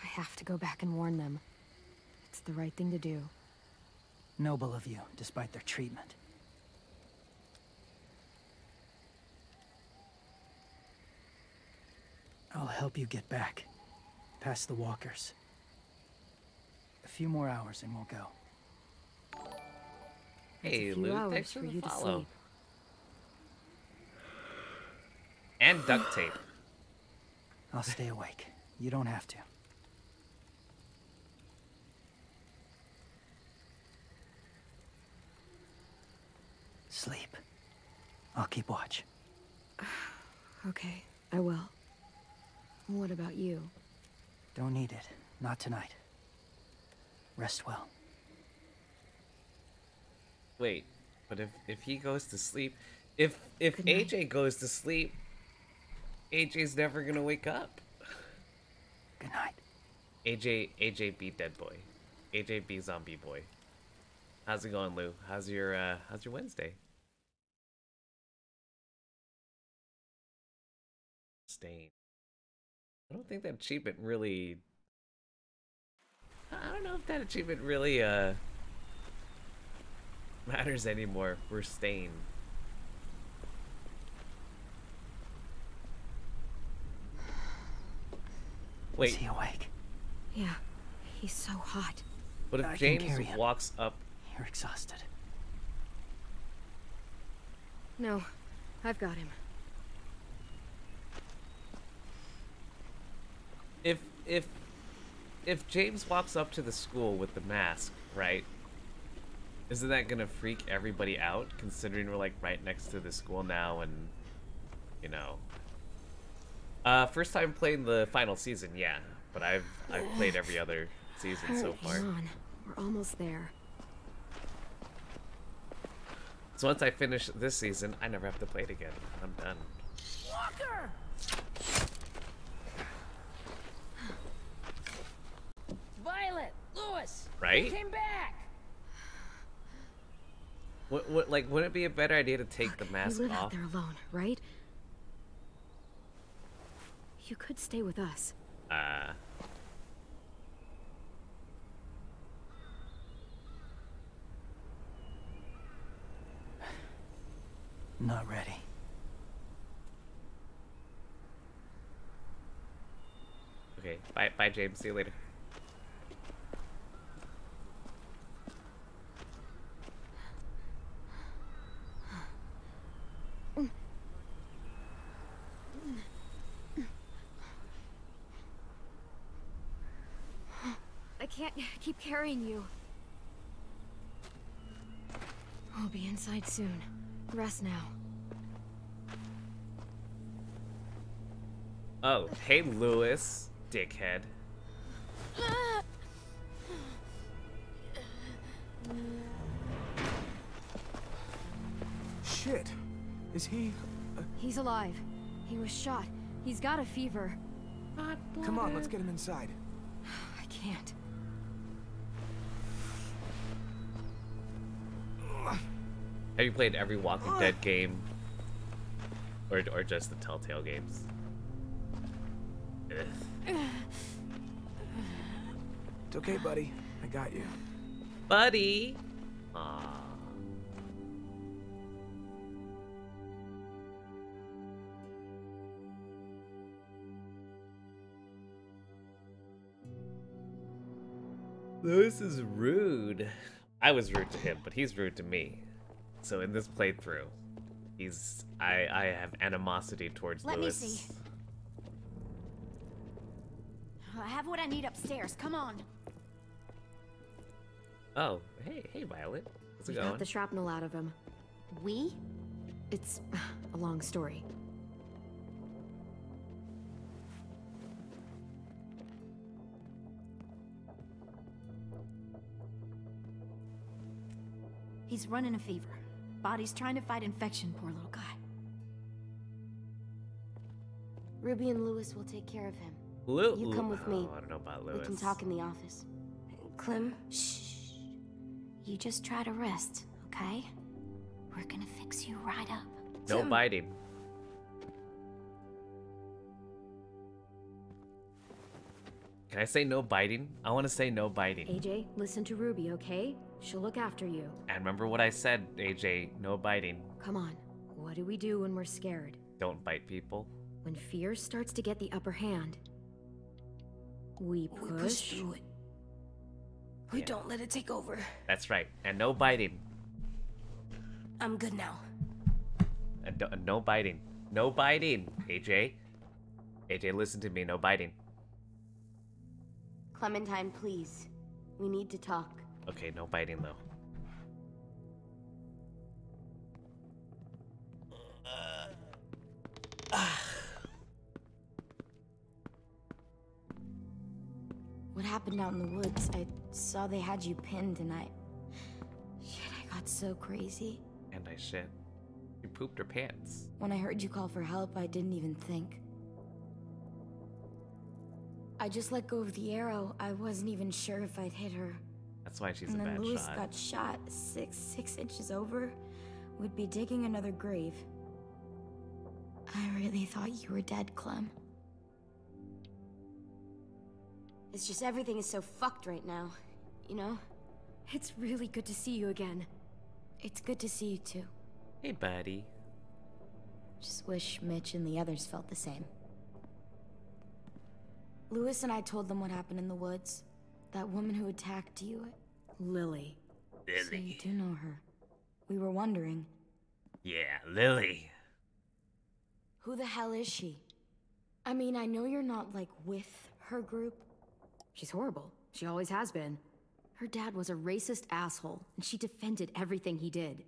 I have to go back and warn them. It's the right thing to do. Noble of you, despite their treatment. I'll help you get back. Past the walkers. A few more hours and we'll go. Hey, a few Luke, thanks for for the you to follow. And duct tape. I'll stay awake. You don't have to. Sleep. I'll keep watch. Okay, I will. What about you? Don't need it. Not tonight. Rest well. Wait, but if if he goes to sleep, if if AJ goes to sleep, AJ's never gonna wake up. Good night. AJ AJ be dead boy, AJ be zombie boy. How's it going, Lou? How's your uh how's your Wednesday? sustain. I don't think that achievement really. I don't know if that achievement really uh matters anymore. We're staying. Wait. Is he awake? Yeah, he's so hot. What if I James walks up? You're exhausted. No, I've got him. If if if James walks up to the school with the mask, right? Isn't that gonna freak everybody out? Considering we're like right next to the school now, and you know. Uh, first time playing the final season, yeah, but I've I've played every other season so far. Hang on, we're almost there. So once I finish this season, I never have to play it again. I'm done. Walker! Violet, Lewis, Right? we came back. What, what, like, wouldn't it be a better idea to take the mask you live out there alone, right? You could stay with us. Uh, Not ready. okay. Bye, bye, James. See you later. Can't keep carrying you. We'll be inside soon. Rest now. Oh, hey, Lewis, dickhead. Shit. Is he... Uh, He's alive. He was shot. He's got a fever. Come on, let's get him inside. I can't. Have you played every Walking Dead game? Or, or just the Telltale games? Ugh. It's okay, buddy. I got you. Buddy! Aww. Lewis is rude. I was rude to him, but he's rude to me. So in this playthrough, he's I I have animosity towards Let me see. I have what I need upstairs. Come on. Oh, hey, hey, Violet. How's it We got the shrapnel out of him. We? It's a long story. He's running a fever. Body's trying to fight infection, poor little guy. Ruby and Lewis will take care of him. Lu- You come with me. Oh, I don't know about We can talk in the office. Clem, shh. You just try to rest, okay? We're gonna fix you right up. No Tim. biting. Can I say no biting? I want to say no biting. AJ, listen to Ruby, okay? She'll look after you. And remember what I said, AJ, no biting. Come on. What do we do when we're scared? Don't bite people. When fear starts to get the upper hand, we push. We push through it. We don't let it take over. That's right. And no biting. I'm good now. And do- and no biting. No biting, AJ. AJ, listen to me. No biting. Clementine, please. We need to talk. Okay, no biting though. What happened out in the woods? I saw they had you pinned and I. Shit, I got so crazy. And I shit. You pooped her pants. When I heard you call for help, I didn't even think. I just let go of the arrow. I wasn't even sure if I'd hit her. That's why she's and a then bad Lewis shot. got shot six six inches over. We'd be digging another grave. I really thought you were dead, Clem. It's just everything is so fucked right now. You know? It's really good to see you again. It's good to see you too. Hey, buddy. Just wish Mitch and the others felt the same. Lewis and I told them what happened in the woods. That woman who attacked you. Lily. Lily. So you do know her. We were wondering, Yeah, Lily. who the hell is she? I mean, I know you're not, like, with her group. She's horrible. She always has been. Her dad was a racist asshole, and she defended everything he did.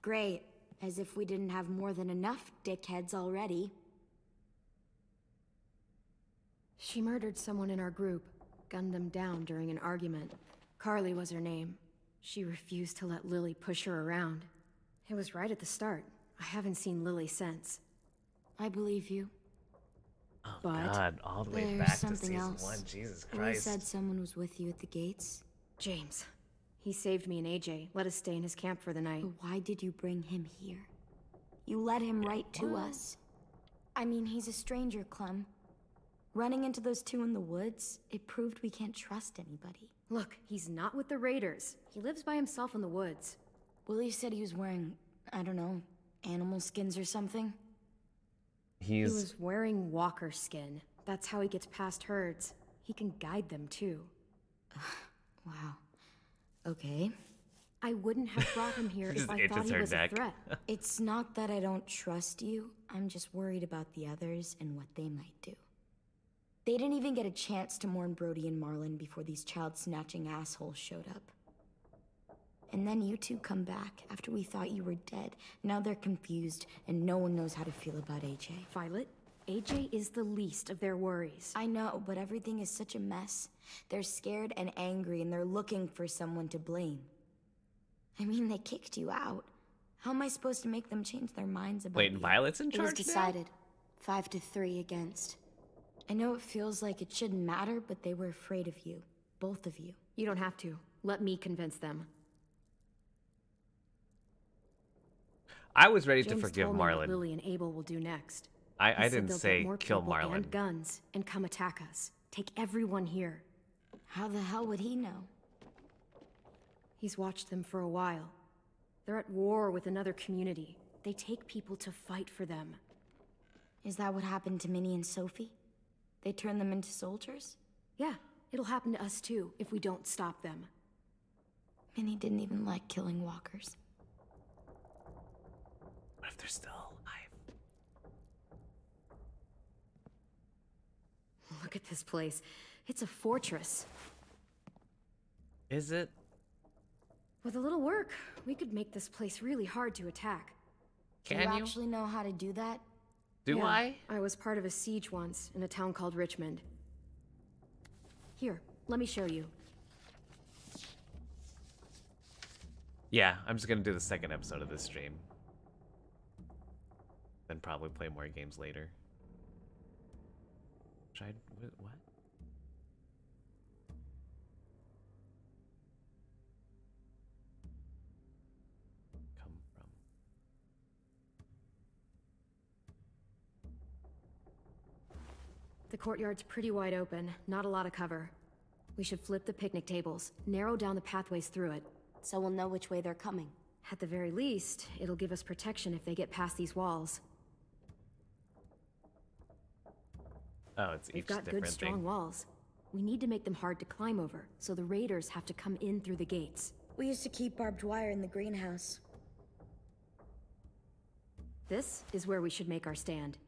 Great. As if we didn't have more than enough dickheads already. She murdered someone in our group, gunned them down during an argument. Carly was her name. She refused to let Lily push her around. It was right at the start. I haven't seen Lily since. I believe you. Oh But God, all the way There's back to something season else. one. Jesus Louis Christ. said someone was with you at the gates. James. He saved me and AJ, let us stay in his camp for the night. But why did you bring him here? You led him right to us. I mean, he's a stranger, Clem. Running into those two in the woods, it proved we can't trust anybody. Look, he's not with the Raiders. He lives by himself in the woods. Willy said he was wearing, I don't know, animal skins or something. He's He was wearing walker skin. That's how he gets past herds. He can guide them too. Wow. Okay. I wouldn't have brought him here if I thought he was neck. a threat. It's not that I don't trust you. I'm just worried about the others and what they might do. They didn't even get a chance to mourn Brody and Marlon before these child snatching assholes showed up. And then you two come back after we thought you were dead. Now they're confused and no one knows how to feel about AJ. Violet, AJ is the least of their worries. I know, but everything is such a mess. They're scared and angry and they're looking for someone to blame. I mean, they kicked you out. How am I supposed to make them change their minds about Wait, you? Violet's in charge It was charge now? decided. Five to three against. I know it feels like it shouldn't matter, but they were afraid of you. Both of you. You don't have to. Let me convince them. I was ready to James forgive told me. Lily and Abel will do next. I, I didn't they'll get say more kill people Marlon. and guns and come attack us. Take everyone here. How the hell would he know? He's watched them for a while. They're at war with another community. They take people to fight for them. Is that what happened to Minnie and Sophie? They turn them into soldiers? Yeah, it'll happen to us too if we don't stop them. Minnie didn't even like killing walkers. What if they're still alive? Look at this place. It's a fortress. Is it? With a little work, we could make this place really hard to attack. do Can you you? actually know how to do that? Do Yeah, I? I was part of a siege once in a town called Richmond. Here, let me show you. Yeah, I'm just gonna do the second episode of this stream. Then probably play more games later. Tried what? what? The courtyard's pretty wide open, not a lot of cover. We should flip the picnic tables, narrow down the pathways through it. So we'll know which way they're coming. At the very least, it'll give us protection if they get past these walls. Oh, it's They've each got good, strong thing. walls. We need to make them hard to climb over, so the raiders have to come in through the gates. We used to keep barbed wire in the greenhouse. This is where we should make our stand.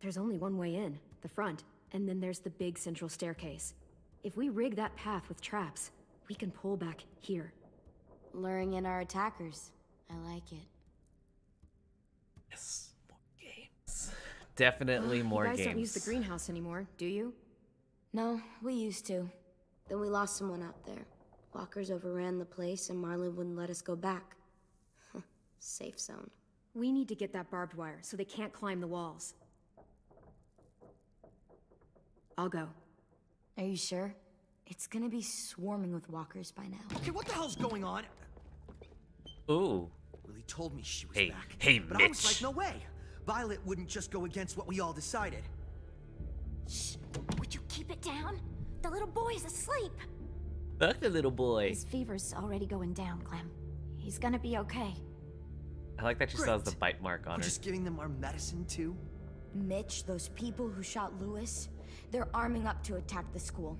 There's only one way in, the front, and then there's the big central staircase. If we rig that path with traps, we can pull back here. Luring in our attackers. I like it. Yes, more games. Definitely ah, more games. you guys games. don't use the greenhouse anymore, do you? No, we used to. Then we lost someone out there. Walkers overran the place and Marlon wouldn't let us go back. Safe zone. We need to get that barbed wire so they can't climb the walls. I'll go. Are you sure? It's gonna be swarming with walkers by now. Okay, what the hell's going on? Ooh. Willy told me she was Hey, back. hey, but I was like, no way. Violet wouldn't just go against what we all decided. Shh. Would you keep it down? The little boy's asleep. Fuck the little boy. His fever's already going down, Clem. He's gonna be okay. I like that she still has the bite mark on We're her. just giving them our medicine too. Mitch, those people who shot Louis, They're arming up to attack the school.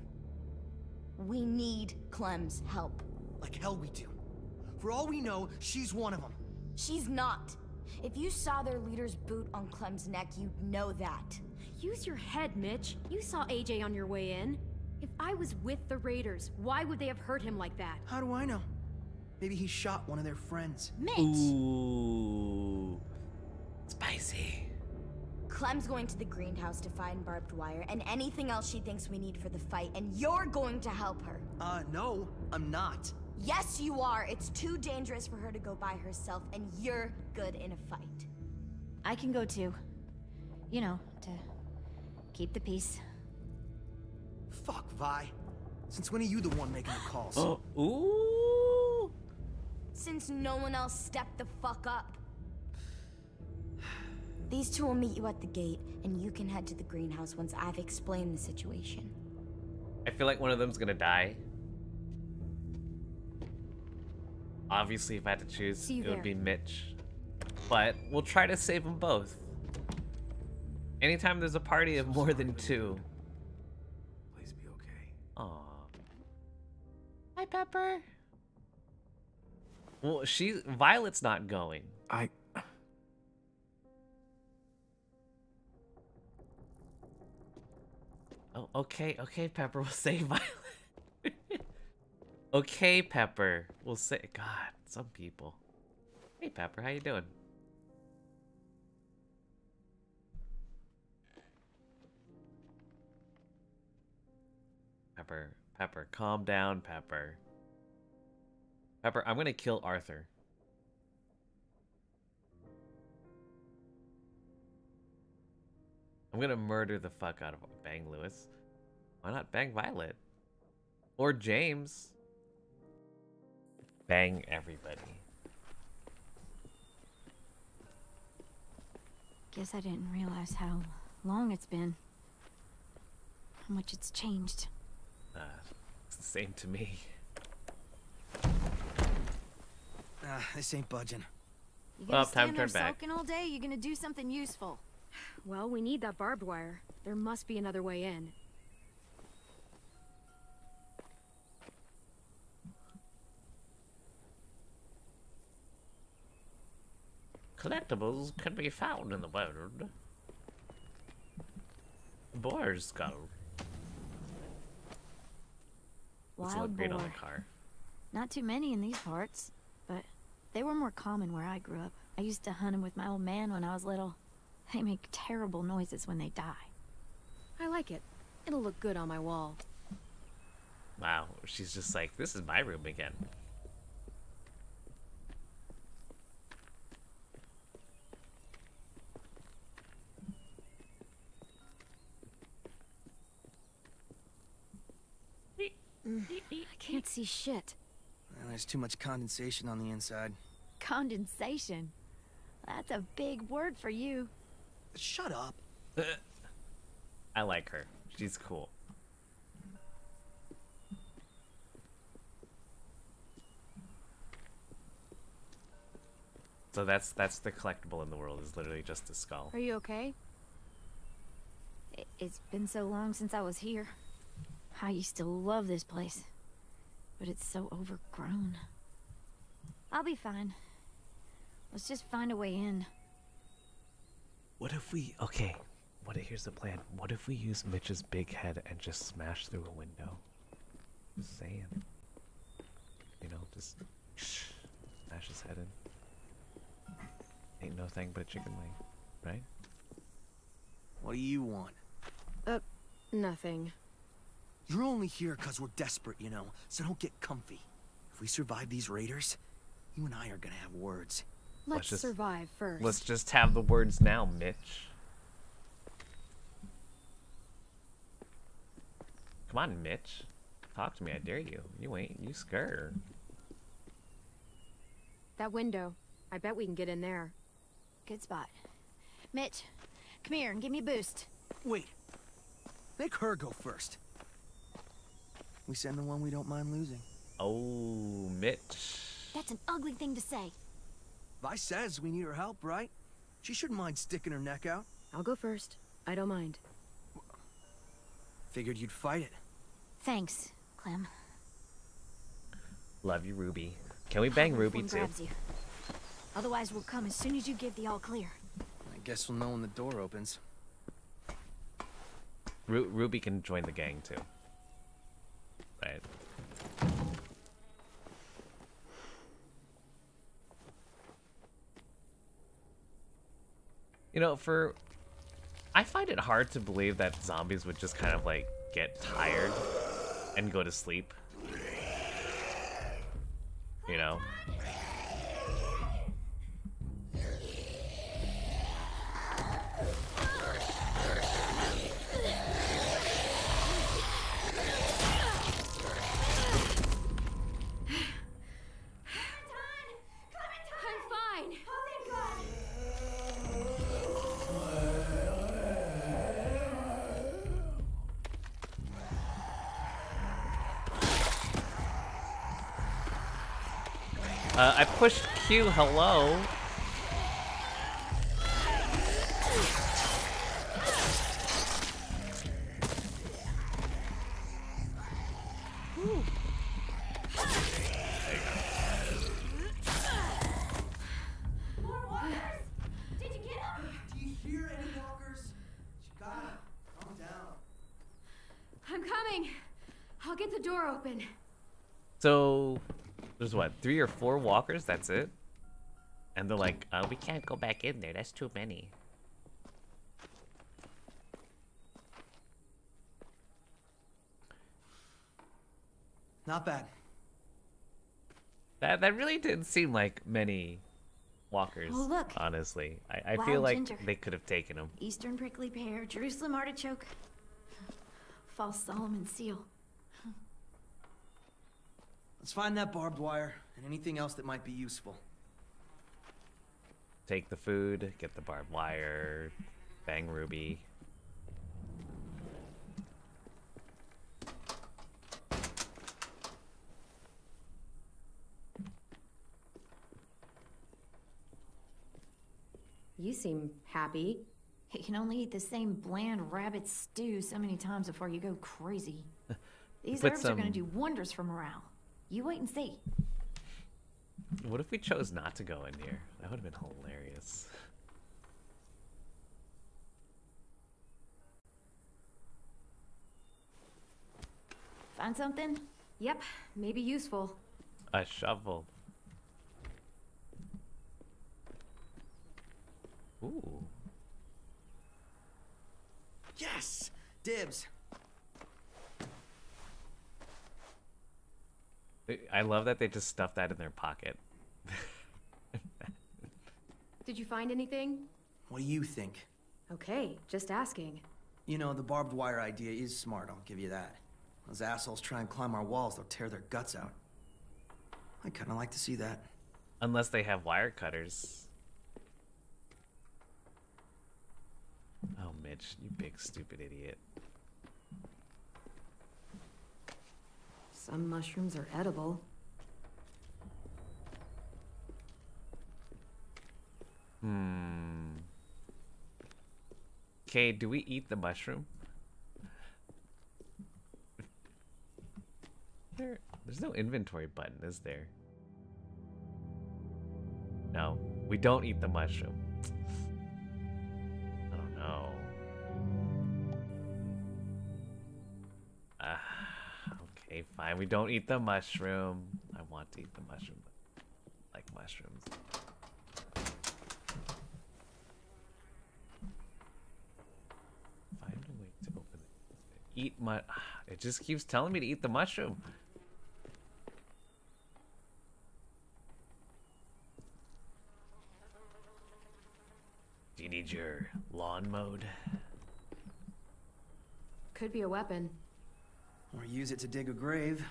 We need Clem's help. Like hell we do. For all we know, she's one of them. She's not. If you saw their leader's boot on Clem's neck, you'd know that. Use your head, Mitch. You saw AJ on your way in. If I was with the Raiders, why would they have hurt him like that? How do I know? Maybe he shot one of their friends. Mitch! Ooh. Spicy. Clem's going to the greenhouse to find barbed wire and anything else she thinks we need for the fight, and you're going to help her. Uh, no, I'm not. Yes, you are. It's too dangerous for her to go by herself, and you're good in a fight. I can go too. You know, to keep the peace. Fuck, Vi. Since when are you the one making the calls? Oh, ooh. Since no one else stepped the fuck up. These two will meet you at the gate, and you can head to the greenhouse once I've explained the situation. I feel like one of them's gonna die. Obviously, if I had to choose, See you it would be Mitch. But we'll try to save them both. Anytime there's a party of more than two. Please be okay. Aw. Hi, Pepper. Well, she Violet's not going. I. Oh, okay, okay, Pepper. We'll say Violet. okay, Pepper. We'll say. God, some people. Hey, Pepper, how you doing? Pepper, Pepper, calm down, Pepper. Pepper, I'm gonna kill Arthur. I'm gonna murder the fuck out of Bang Louis. Why not Bang Violet? Or James? Bang everybody. Guess I didn't realize how long it's been. How much it's changed. Uh, it's the same to me. Ah, this ain't budging. You Well, gonna time stand to there turn back. sulking all day? You gonna do something useful? Well, we need that barbed wire. There must be another way in. Collectibles can be found in the world. Boar's skull. Wild look great boar. on the car. Not too many in these parts, but they were more common where I grew up. I used to hunt them with my old man when I was little. They make terrible noises when they die. I like it. It'll look good on my wall. Wow, she's just like, this is my room again. I can't see shit. Well, there's too much condensation on the inside. Condensation. That's a big word for you. Shut up. I like her. She's cool. So that's that's the collectible in the world is literally just a skull. Are you okay? I- It's been so long since I was here. I used to love this place, but it's so overgrown. I'll be fine. Let's just find a way in. What if we okay? What if, here's the plan. What if we use Mitch's big head and just smash through a window? Just saying. You know, just smash his head in. Ain't no thing but a chicken wing, right? What do you want? Uh, nothing. You're only here because we're desperate, you know, so don't get comfy. If we survive these raiders, you and I are gonna have words. Let's, just- survive first. Let's just have the words now, Mitch. Come on, Mitch. Talk to me, I dare you. You ain't, you scared. That window. I bet we can get in there. Good spot. Mitch, come here and give me a boost. Wait. Make her go first. We send the one we don't mind losing. Oh, Mitch. That's an ugly thing to say. Vi says we need her help, right? She shouldn't mind sticking her neck out. I'll go first. I don't mind. Figured you'd fight it. Thanks, Clem. Love you, Ruby. Can we bang Ruby too? you. Otherwise, we'll come as soon as you give the all clear. I guess we'll know when the door opens. Ru- Ruby can join the gang too. Right. You know, for I find it hard to believe that zombies would just kind of like get tired and go to sleep. You know? I pushed Q hello. Three or four walkers? That's it? And they're like, uh, we can't go back in there. That's too many. Not bad. That that really didn't seem like many walkers. Oh, look. Honestly, I, I Wild feel like ginger. they could have taken them. Eastern prickly pear, Jerusalem artichoke, false Solomon seal. Let's find that barbed wire and anything else that might be useful. Take the food, get the barbed wire, bang Ruby. You seem happy. You can only eat the same bland rabbit stew so many times before you go crazy. These Put herbs are gonna do wonders for morale. You wait and see. What if we chose not to go in here? That would have been hilarious. Find something? Yep, maybe useful. A shovel. Ooh. Yes! Dibs! I love that they just stuffed that in their pocket. Did you find anything? What do you think? Okay, just asking. You know, the barbed wire idea is smart, I'll give you that. Those assholes try and climb our walls, they'll tear their guts out. I kinda like to see that. Unless they have wire cutters. Oh, Mitch, you big stupid idiot. Some mushrooms are edible. Hmm. Okay, do we eat the mushroom? There, there's no inventory button, is there? No, we don't eat the mushroom. I don't know. Ah, okay, fine. We don't eat the mushroom. I want to eat the mushroom. I like mushrooms. Find a way to open it. Eat my. It just keeps telling me to eat the mushroom. Do you need your lawn mode? Could be a weapon. Or use it to dig a grave.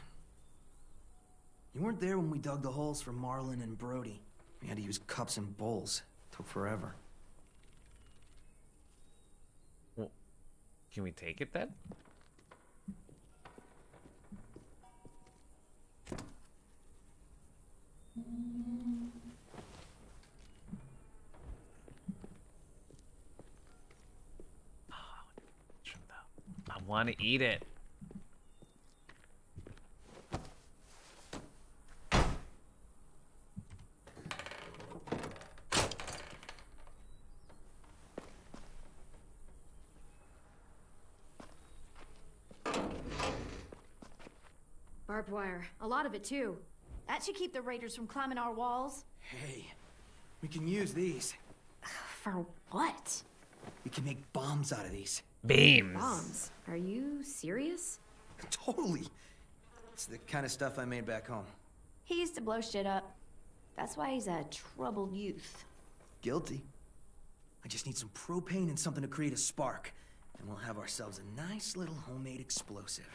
You weren't there when we dug the holes for Marlon and Brody. We had to use cups and bowls. Took forever. Well, can we take it then? Want to eat it. Barbed wire. A lot of it, too. That should keep the raiders from climbing our walls. Hey, we can use these. For what? We can make bombs out of these. Beams. Bombs. Are you serious? Totally. It's the kind of stuff I made back home. He used to blow shit up. That's why he's a troubled youth. Guilty. I just need some propane and something to create a spark. And we'll have ourselves a nice little homemade explosive.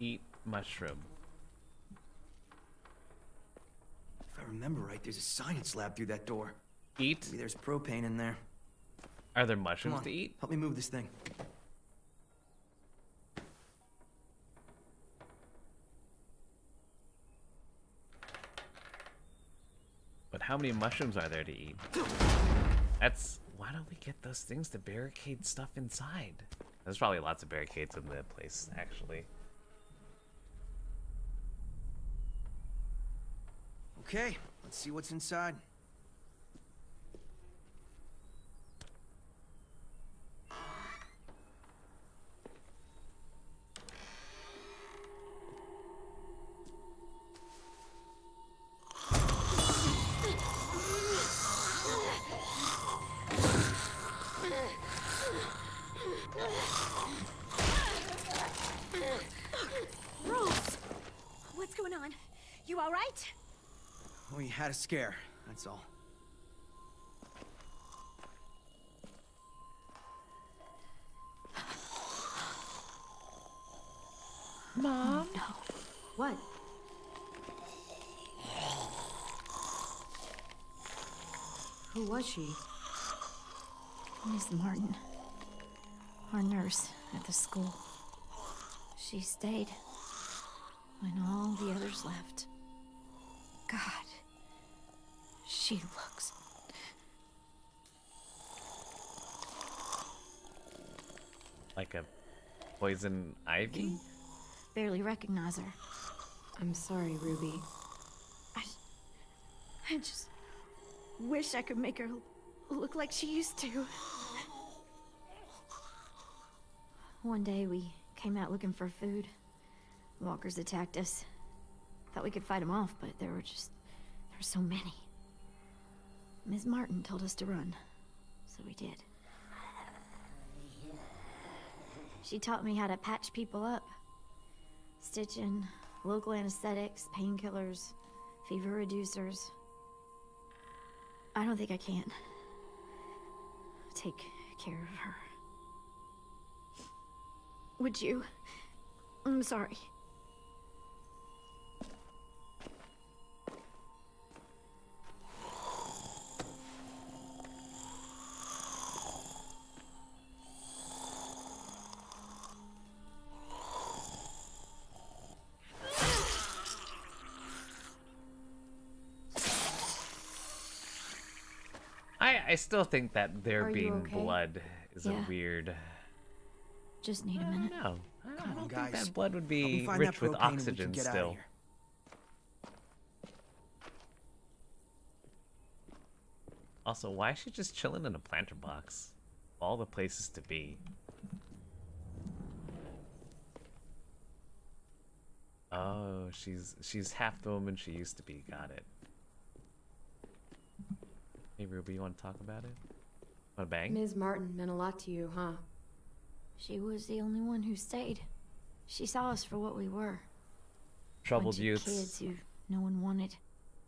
Eat mushroom. If I remember right, there's a science lab through that door. Eat? Maybe there's propane in there. Are there mushrooms on, to eat? help me move this thing. But how many mushrooms are there to eat? That's why don't we get those things to barricade stuff inside? There's probably lots of barricades in the place, actually. Okay, let's see what's inside. A scare, that's all. Mom? No. What? Who was she? Miss Martin. Our nurse at the school. She stayed when all the others left. God. She looks. Like a poison ivy? Barely recognize her. I'm sorry, Ruby. I just wish I could make her look like she used to. One day we came out looking for food. Walkers attacked us. Thought we could fight them off, but there were just there were so many. Ms. Martin told us to run, so we did. She taught me how to patch people up. Stitching, local anesthetics, painkillers, fever reducers. I don't think I can take care of her. Would you? I'm sorry. I I still think that there Are being okay? blood is Yeah. a weird. Just need a minute. No, I don't, I don't think that blood would be rich with propane and we can oxygen still. Also, why is she just chilling in a planter box? All the places to be. Oh, she's she's half the woman she used to be. Got it. Hey Ruby, you want to talk about it? Want to bang? Ms. Martin meant a lot to you, huh? She was the only one who stayed. She saw us for what we were. Troubled youth. kids who no one wanted.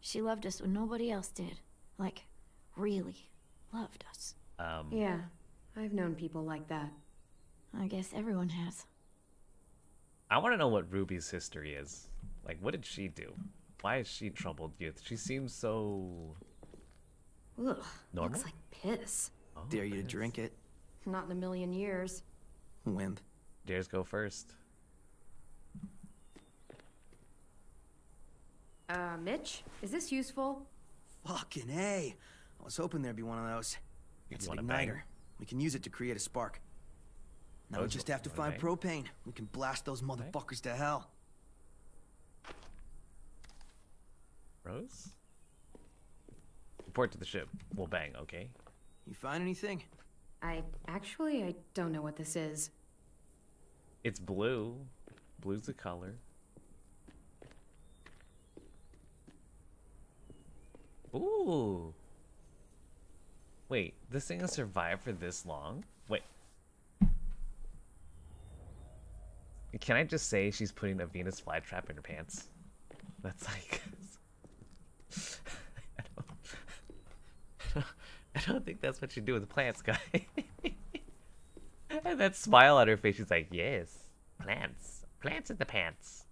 She loved us when nobody else did. Like, really loved us. Um, Yeah, I've known people like that. I guess everyone has. I want to know what Ruby's history is. Like, what did she do? Why is she troubled youth? She seems so. Ugh, Normal? looks like piss. Oh, Dare you to drink it, Not in a million years. wimp. Dares go first. Uh, Mitch, is this useful? Fucking A. I was hoping there'd be one of those. It's an wanna bang? igniter. We can use it to create a spark. Now we just have to wanna find propane. We can blast those motherfuckers to hell. Rose? Report to the ship. We'll bang, okay? You find anything? I actually I don't know what this is. It's blue. Blue's the color. Ooh. Wait, this thing has survived for this long? Wait. Can I just say she's putting a Venus flytrap in her pants? That's like. I, don't, I don't think that's what you do with the plants, guy. and that smile on her face, she's like, yes, plants. Plants in the pants.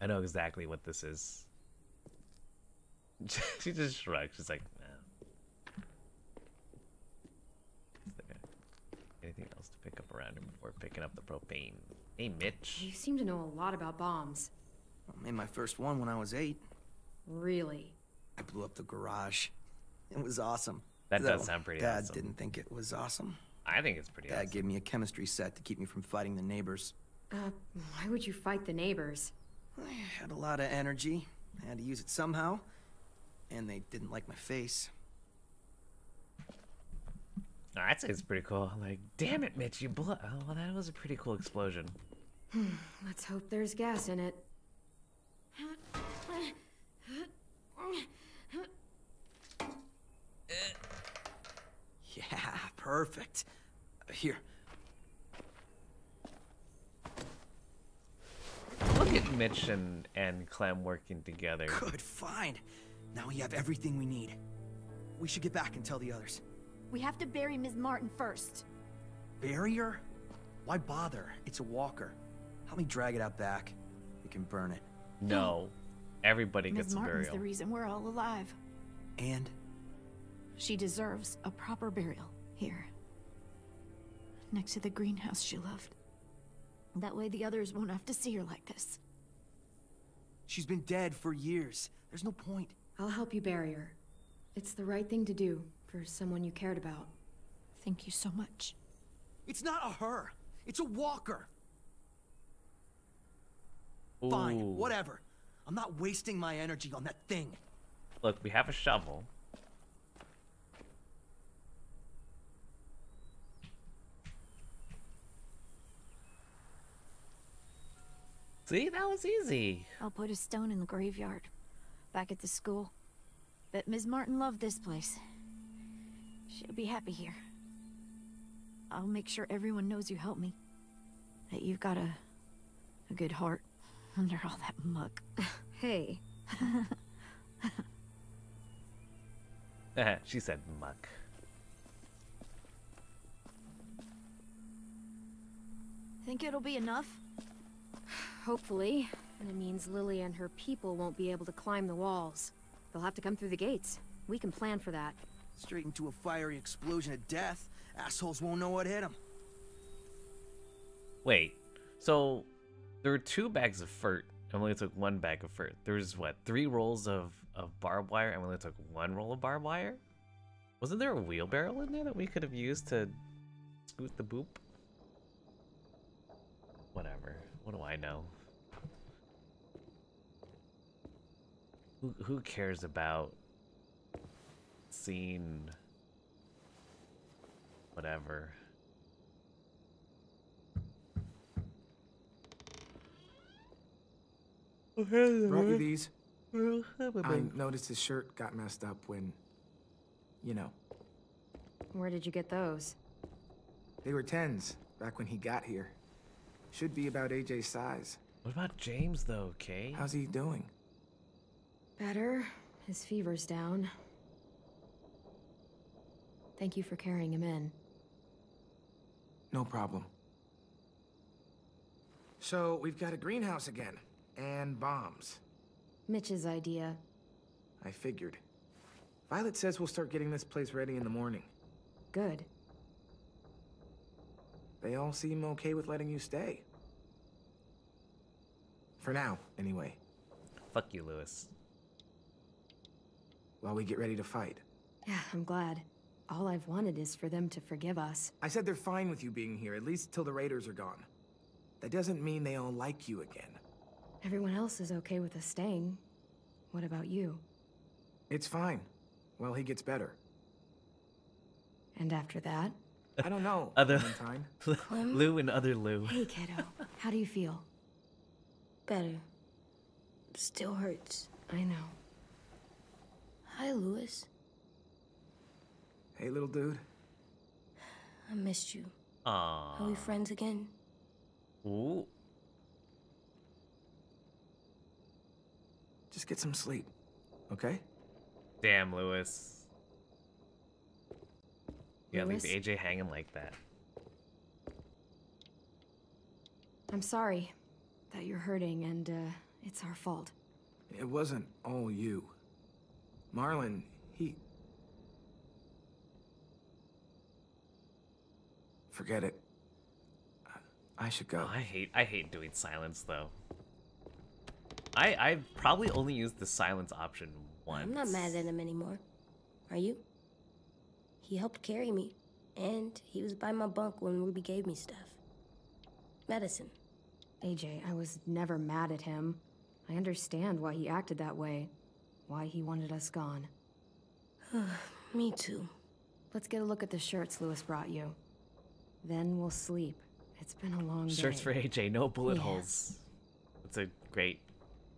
I know exactly what this is. she just shrugs. She's like, nah. Is there anything else to pick up around him before picking up the propane? Hey, Mitch. You seem to know a lot about bombs. I made my first one when I was eight. Really? I blew up the garage. It was awesome. That does sound pretty Dad awesome. didn't think it was awesome. I think it's pretty Dad awesome. gave me a chemistry set to keep me from fighting the neighbors. Uh, why would you fight the neighbors? I had a lot of energy. I had to use it somehow. And they didn't like my face. Oh, I'd say it's pretty cool. Like, damn it, Mitch, you blew. Oh, well, that was a pretty cool explosion. Let's hope there's gas in it. Yeah, perfect. Here, Look at Mitch and, and Clem working together. good find. Now we have everything we need. We should get back and tell the others. We have to bury Ms. Martin first. Barrier? Why bother? It's a walker. Help me drag it out back. We can burn it. No. Everybody Ms. gets a Martin's burial. the reason we're all alive. And? She deserves a proper burial here. Next to the greenhouse she loved. That way the others won't have to see her like this. She's been dead for years. There's no point. I'll help you bury her. It's the right thing to do for someone you cared about. Thank you so much. It's not a her. It's a walker. Fine, whatever. I'm not wasting my energy on that thing. Look, we have a shovel. See, that was easy. I'll put a stone in the graveyard. Back at the school. Bet Ms. Martin loved this place. She'll be happy here. I'll make sure everyone knows you helped me. That you've got a... a good heart under all that muck. Hey, she said muck. Think it'll be enough? Hopefully. And It means Lilly and her people won't be able to climb the walls. They'll have to come through the gates. We can plan for that. Straight into a fiery explosion of death. Assholes won't know what hit them. Wait, so there were two bags of furt. and we only took one bag of furt. There was what three rolls of of barbed wire, and we only took one roll of barbed wire. Wasn't there a wheelbarrow in there that we could have used to scoot the boop? Whatever. What do I know? Who who cares about seeing whatever? Brought you these. I noticed his shirt got messed up when, you know, Where did you get those? they were Tenn's back when he got here. Should be about AJ's size. What about James though, Kay? How's he doing? Better. His fever's down. Thank you for carrying him in. No problem. So we've got a greenhouse again, and bombs. Mitch's idea. I figured. Violet says we'll start getting this place ready in the morning. Good. They all seem okay with letting you stay. For now, anyway. Fuck you, Louis. While we get ready to fight. Yeah, I'm glad. All I've wanted is for them to forgive us. I said they're fine with you being here, at least till the raiders are gone. That doesn't mean they all like you again. Everyone else is okay with us staying. What about you? It's fine. Well, he gets better. And after that? I don't know. Other Clementine. Lou and other Lou. Hey, kiddo. How do you feel? Better. Still hurts. I know. Hi, Louis. Hey, little dude. I missed you. Aww. Are we friends again? Ooh. Just get some sleep, okay? Damn, Louis. You gotta leave AJ hanging like that. I'm sorry that you're hurting and uh, it's our fault. It wasn't all you. Marlon, he... Forget it. I should go. I hate I hate doing silence though. I I've probably only used the silence option once. I'm not mad at him anymore. Are you? He helped carry me, and he was by my bunk when Ruby gave me stuff. Medicine. AJ, I was never mad at him. I understand why he acted that way. Why he wanted us gone. me too. Let's get a look at the shirts Louis brought you. Then we'll sleep. It's been a long day. Shirts for AJ, no bullet Yeah. holes. It's a great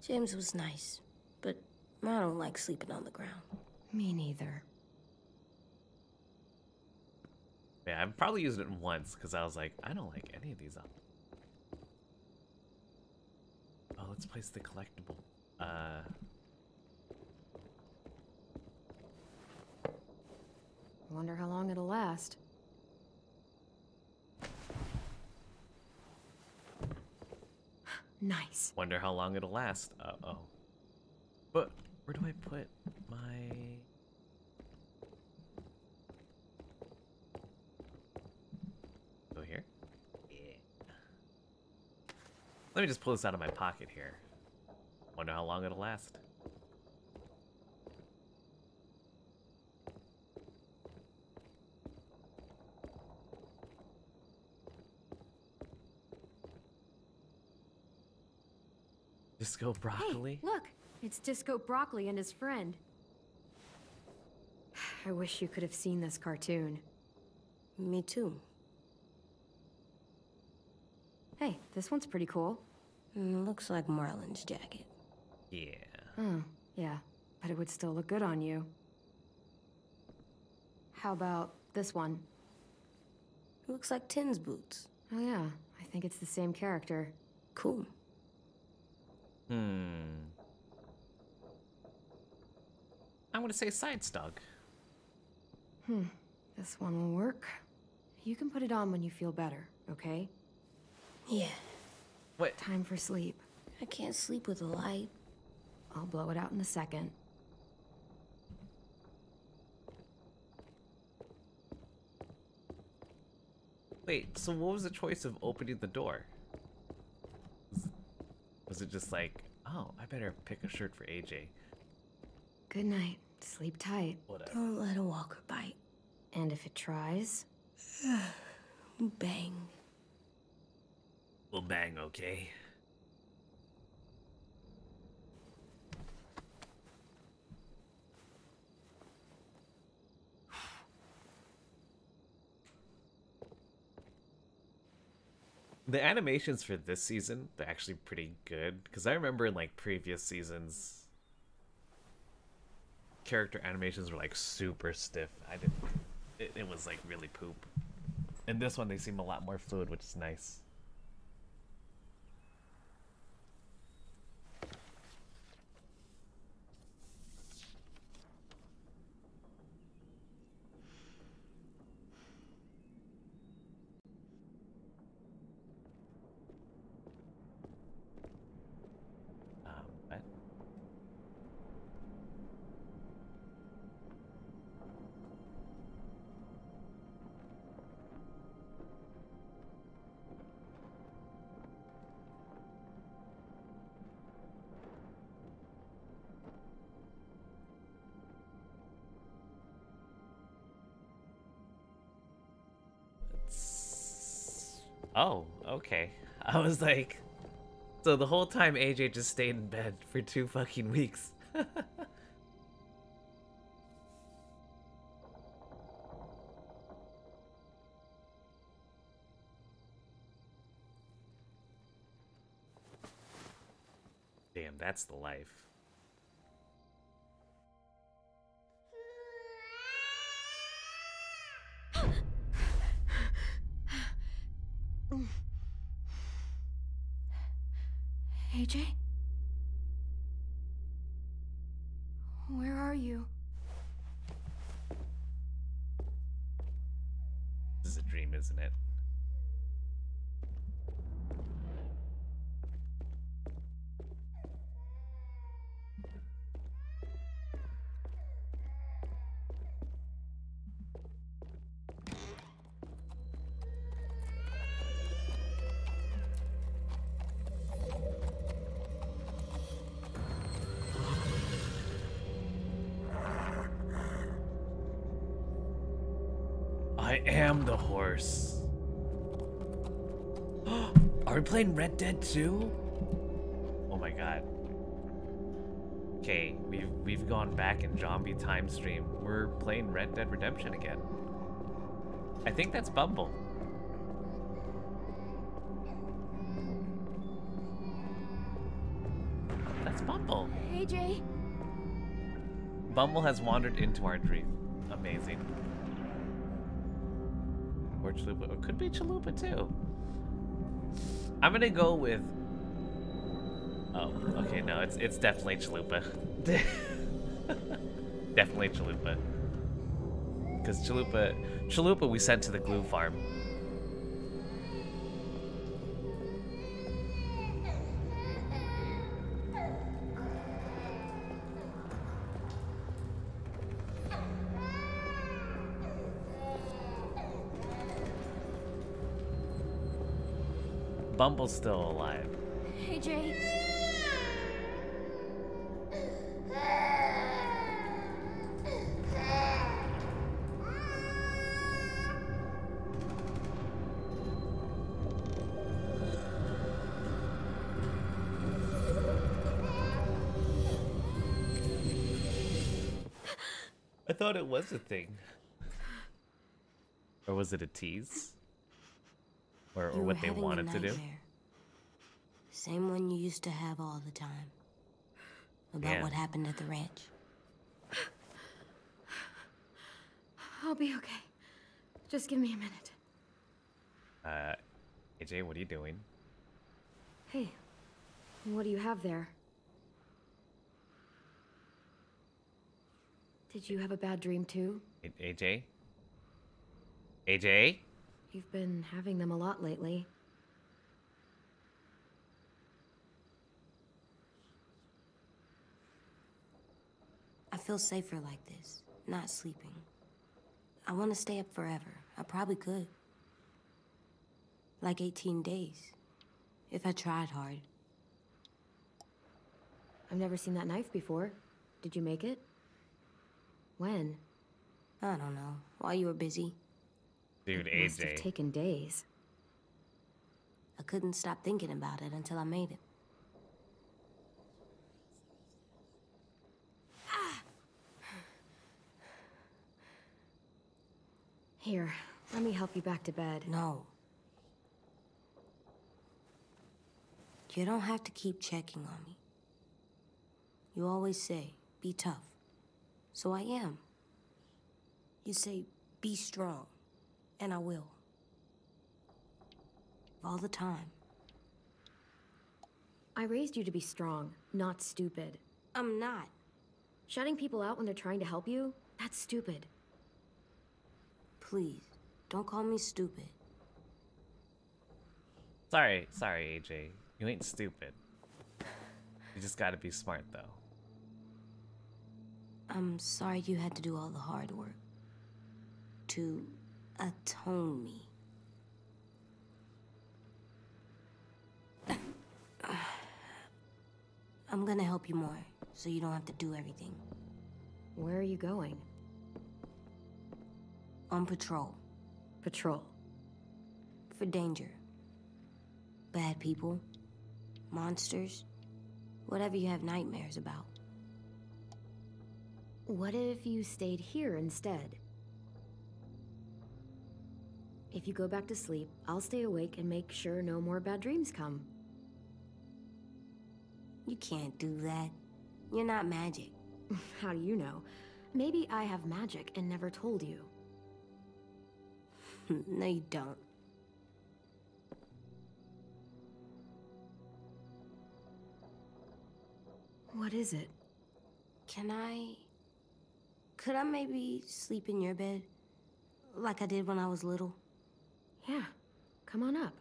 James was nice, but I don't like sleeping on the ground. Me neither. Yeah, I've probably used it once because I was like, I don't like any of these up. Oh, let's place the collectible. Uh, Wonder how long it'll last. nice. wonder how long it'll last. Uh oh. But where do I put my? Go here. Yeah. Let me just pull this out of my pocket here. Wonder how long it'll last. Disco broccoli. Hey, look! It's Disco Broccoli and his friend. I wish you could have seen this cartoon. Me too. Hey, this one's pretty cool. Mm, looks like Marlon's jacket. Yeah. Oh, yeah, but it would still look good on you. How about this one? Looks like Tenn's boots. Oh yeah, I think it's the same character. Cool. Hmm. I'm gonna say side stock. Hmm, this one will work. You can put it on when you feel better, okay? Yeah. What? Time for sleep. I can't sleep with a light. I'll blow it out in a second. Wait, so what was the choice of opening the door? Was, was it just like, oh, I better pick a shirt for AJ? Good night. Sleep tight. Whatever. Don't let a walker bite. And if it tries, Bang. We'll bang, okay? The animations for this season, they're actually pretty good. Because I remember in like previous seasons, character animations were like super stiff. I didn't, it, it was like really poop. In this one, they seem a lot more fluid, which is nice. Oh, okay. I was like, so the whole time AJ just stayed in bed for two fucking weeks. Damn, that's the life. AJ? Playing Red Dead 2? Oh my god. Okay, we've we've gone back in zombie time stream. We're playing Red Dead Redemption again. I think that's Bumble. That's Bumble. Hey Jay. Bumble has wandered into our dream. Amazing. Or Chalupa. Or could be Chalupa too. I'm gonna go with. Oh, okay, no, it's it's definitely Chalupa. definitely Chalupa. Because Chalupa, Chalupa, we sent to the glue farm. Bumble's still alive. AJ? I thought it was a thing. Or was it a tease? Or, or what they wanted to do? Nightmare. Same one you used to have all the time. About Yeah. what happened at the ranch. I'll be okay. Just give me a minute. Uh, AJ, what are you doing? Hey, what do you have there? Did you have a bad dream too? AJ? AJ? You've been having them a lot lately. I feel safer like this, not sleeping. I want to stay up forever. I probably could. Like 18 days. If I tried hard. I've never seen that knife before. Did you make it? When? I don't know. While you were busy. Dude, It must have taken days. I couldn't stop thinking about it until I made it. Here, let me help you back to bed. No. You don't have to keep checking on me. You always say, be tough. So I am. You say, be strong. And I will. All the time. I raised you to be strong, not stupid. I'm not. Shutting people out when they're trying to help you? That's stupid. Please, don't call me stupid. Sorry, sorry, AJ. You ain't stupid. You just gotta be smart, though. I'm sorry you had to do all the hard work. To atone me. I'm gonna help you more, so you don't have to do everything. Where are you going? On patrol. Patrol. For danger. Bad people. Monsters. Whatever you have nightmares about. What if you stayed here instead? If you go back to sleep, I'll stay awake and make sure no more bad dreams come. You can't do that. You're not magic. How do you know? Maybe I have magic and never told you. Hmm, no, you don't. What is it? Can I... Could I maybe sleep in your bed? Like I did when I was little? Yeah. Come on up.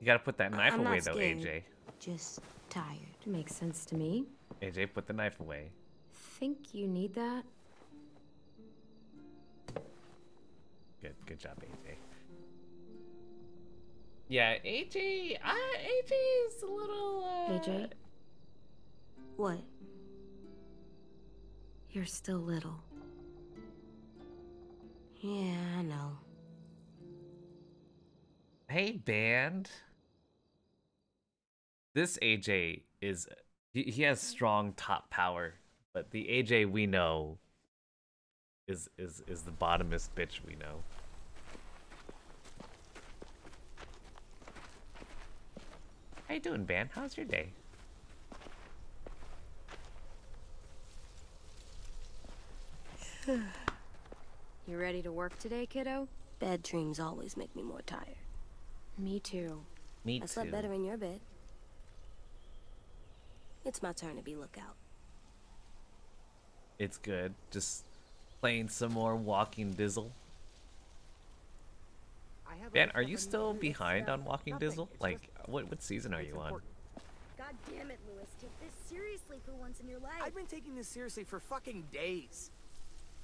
You gotta put that knife I'm away not though, scared. AJ. Just tired. Makes sense to me. AJ, put the knife away. Think you need that? Good, good job, AJ. Yeah, AJ, uh, AJ is a little. Uh... AJ? What? You're still little. Yeah, I know. Hey, band. This AJ is he, he has strong top power, but the AJ we know is is is the bottomest bitch we know. How you doing, band? How's your day? You ready to work today, kiddo? Bad dreams always make me more tired. Me too. Me too. I slept better in your bed. It's my turn to be lookout. It's good. Just playing some more Walking Dizzle. Ben, are you still behind on Walking Dizzle? Like, what what season are you on? God damn it, Louis. Take this seriously for once in your life. I've been taking this seriously for fucking days.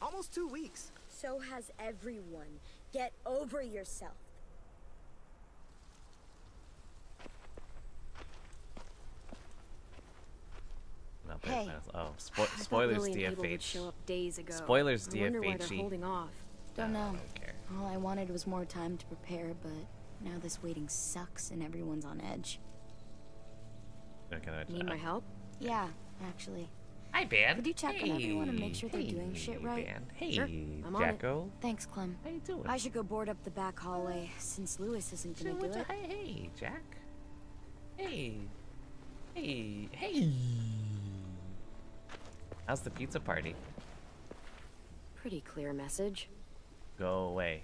Almost two weeks. So has everyone. Get over yourself. Not that Hey. fast. Oh, I spo- spoilers Lilly and Abel would DFH. show up days ago. Spoilers I wonder why they're DFH. holding off. Don't No, I know. don't. All I wanted was more time to prepare, but now this waiting sucks and everyone's on edge. Okay, I- Need my help? Yeah, actually. Hi, Ben. Could you check on everyone and make sure they're Hey, doing shit right? Ben. Hey, Sure, I'm on it. Jacko. Thanks, Clem. How you doing? I should go board up the back hallway since Louis isn't gonna Sure, do it. the- Hey, hey, Jack. Hey. Hey. Hey. How's the pizza party? Pretty clear message. Go away.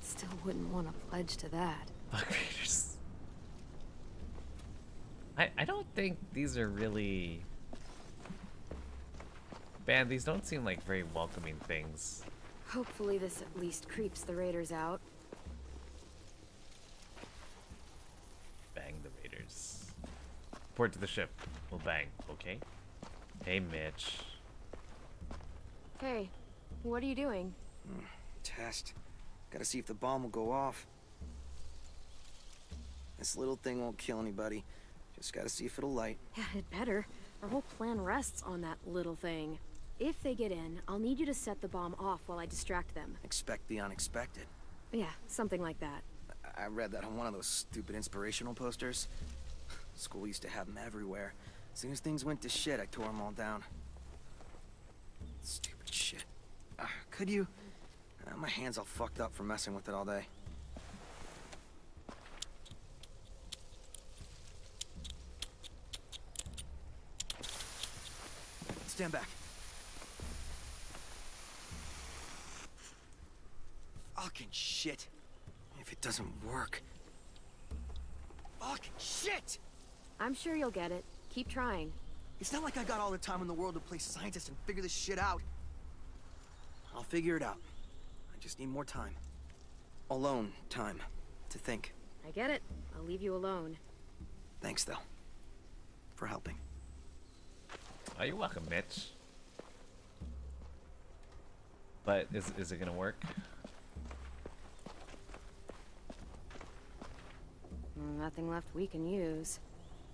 Still wouldn't want to pledge to that. Fuck Raiders. I, I don't think these are really... Man, these don't seem like very welcoming things. Hopefully this at least creeps the raiders out. Bang the Raiders. Report to the ship. We'll bang, okay? Hey, Mitch. Hey, what are you doing? Hmm, test. Gotta see if the bomb will go off. This little thing won't kill anybody. Just gotta see if it'll light. Yeah, it better. Our whole plan rests on that little thing. If they get in, I'll need you to set the bomb off while I distract them. Expect the unexpected. Yeah, something like that. I read that on one of those stupid inspirational posters. School used to have them everywhere. As soon as things went to shit, I tore them all down. Stupid shit. Uh, could you? Uh, my hand's all fucked up from messing with it all day. Stand back. Fucking shit. If it doesn't work. Fucking shit! I'm sure you'll get it. Keep trying. It's not like I got all the time in the world to play scientist and figure this shit out. I'll figure it out. I just need more time. Alone time. To think. I get it. I'll leave you alone. Thanks, though. For helping. Oh, you're welcome, Mitch. But is, is it gonna work? Nothing left we can use.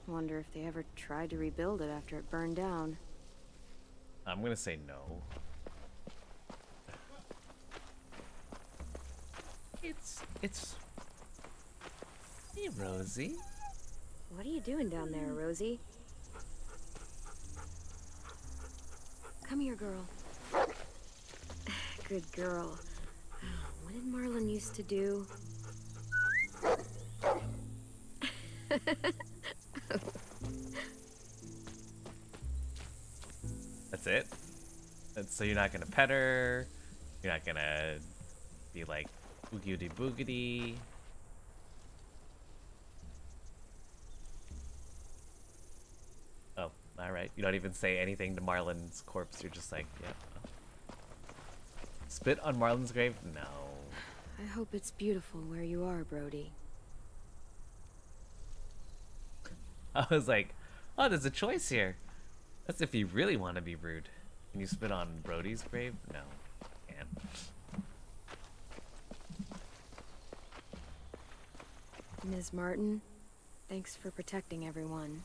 Wonder if they ever tried to rebuild it after it burned down. I'm gonna say no. It's it's. Hey, Rosie. What are you doing down there, Rosie? Come here, girl. Good girl. What did Marlon used to do? That's it. So you're not gonna pet her. You're not gonna be like boogity boogity. Oh, all right. You don't even say anything to Marlon's corpse. You're just like, yeah. Spit on Marlon's grave? No. I hope it's beautiful where you are, Brody. I was like, oh, there's a choice here. That's if you really want to be rude. Can you spit on Brody's grave? No. Can't. Ms. Martin, thanks for protecting everyone.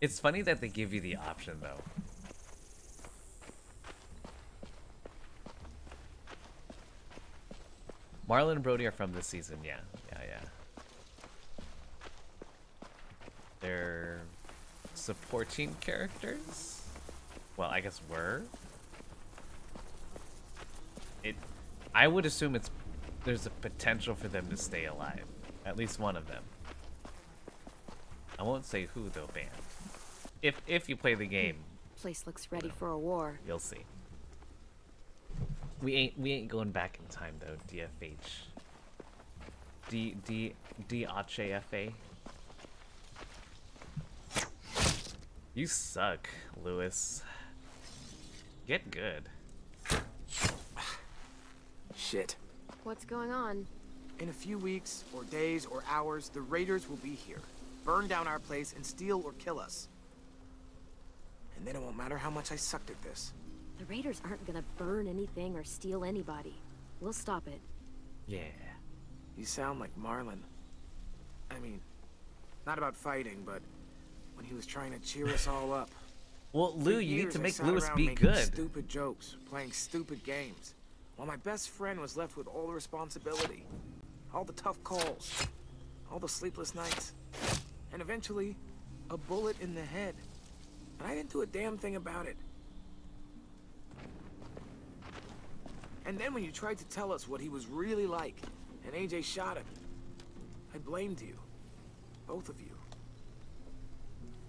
It's funny that they give you the option, though. Marlon and Brody are from this season, yeah. They're supporting characters? Well, I guess were. It I would assume it's there's a potential for them to stay alive. At least one of them. I won't say who they'll ban. If if you play the hmm. game, Place looks ready for a war. you'll see. We ain't we ain't going back in time though, DFH. D D D FA. You suck, Louis. Get good. Shit. What's going on? In a few weeks, or days, or hours, the raiders will be here. Burn down our place and steal or kill us. And then it won't matter how much I sucked at this. The raiders aren't gonna burn anything or steal anybody. We'll stop it. Yeah. You sound like Marlon. I mean, not about fighting, but when he was trying to cheer us all up. Well, For Lou, you need to make Louis be good. Stupid jokes, playing stupid games, while my best friend was left with all the responsibility, all the tough calls, all the sleepless nights, and eventually, a bullet in the head. And I didn't do a damn thing about it. And then when you tried to tell us what he was really like, and AJ shot him, I blamed you. Both of you.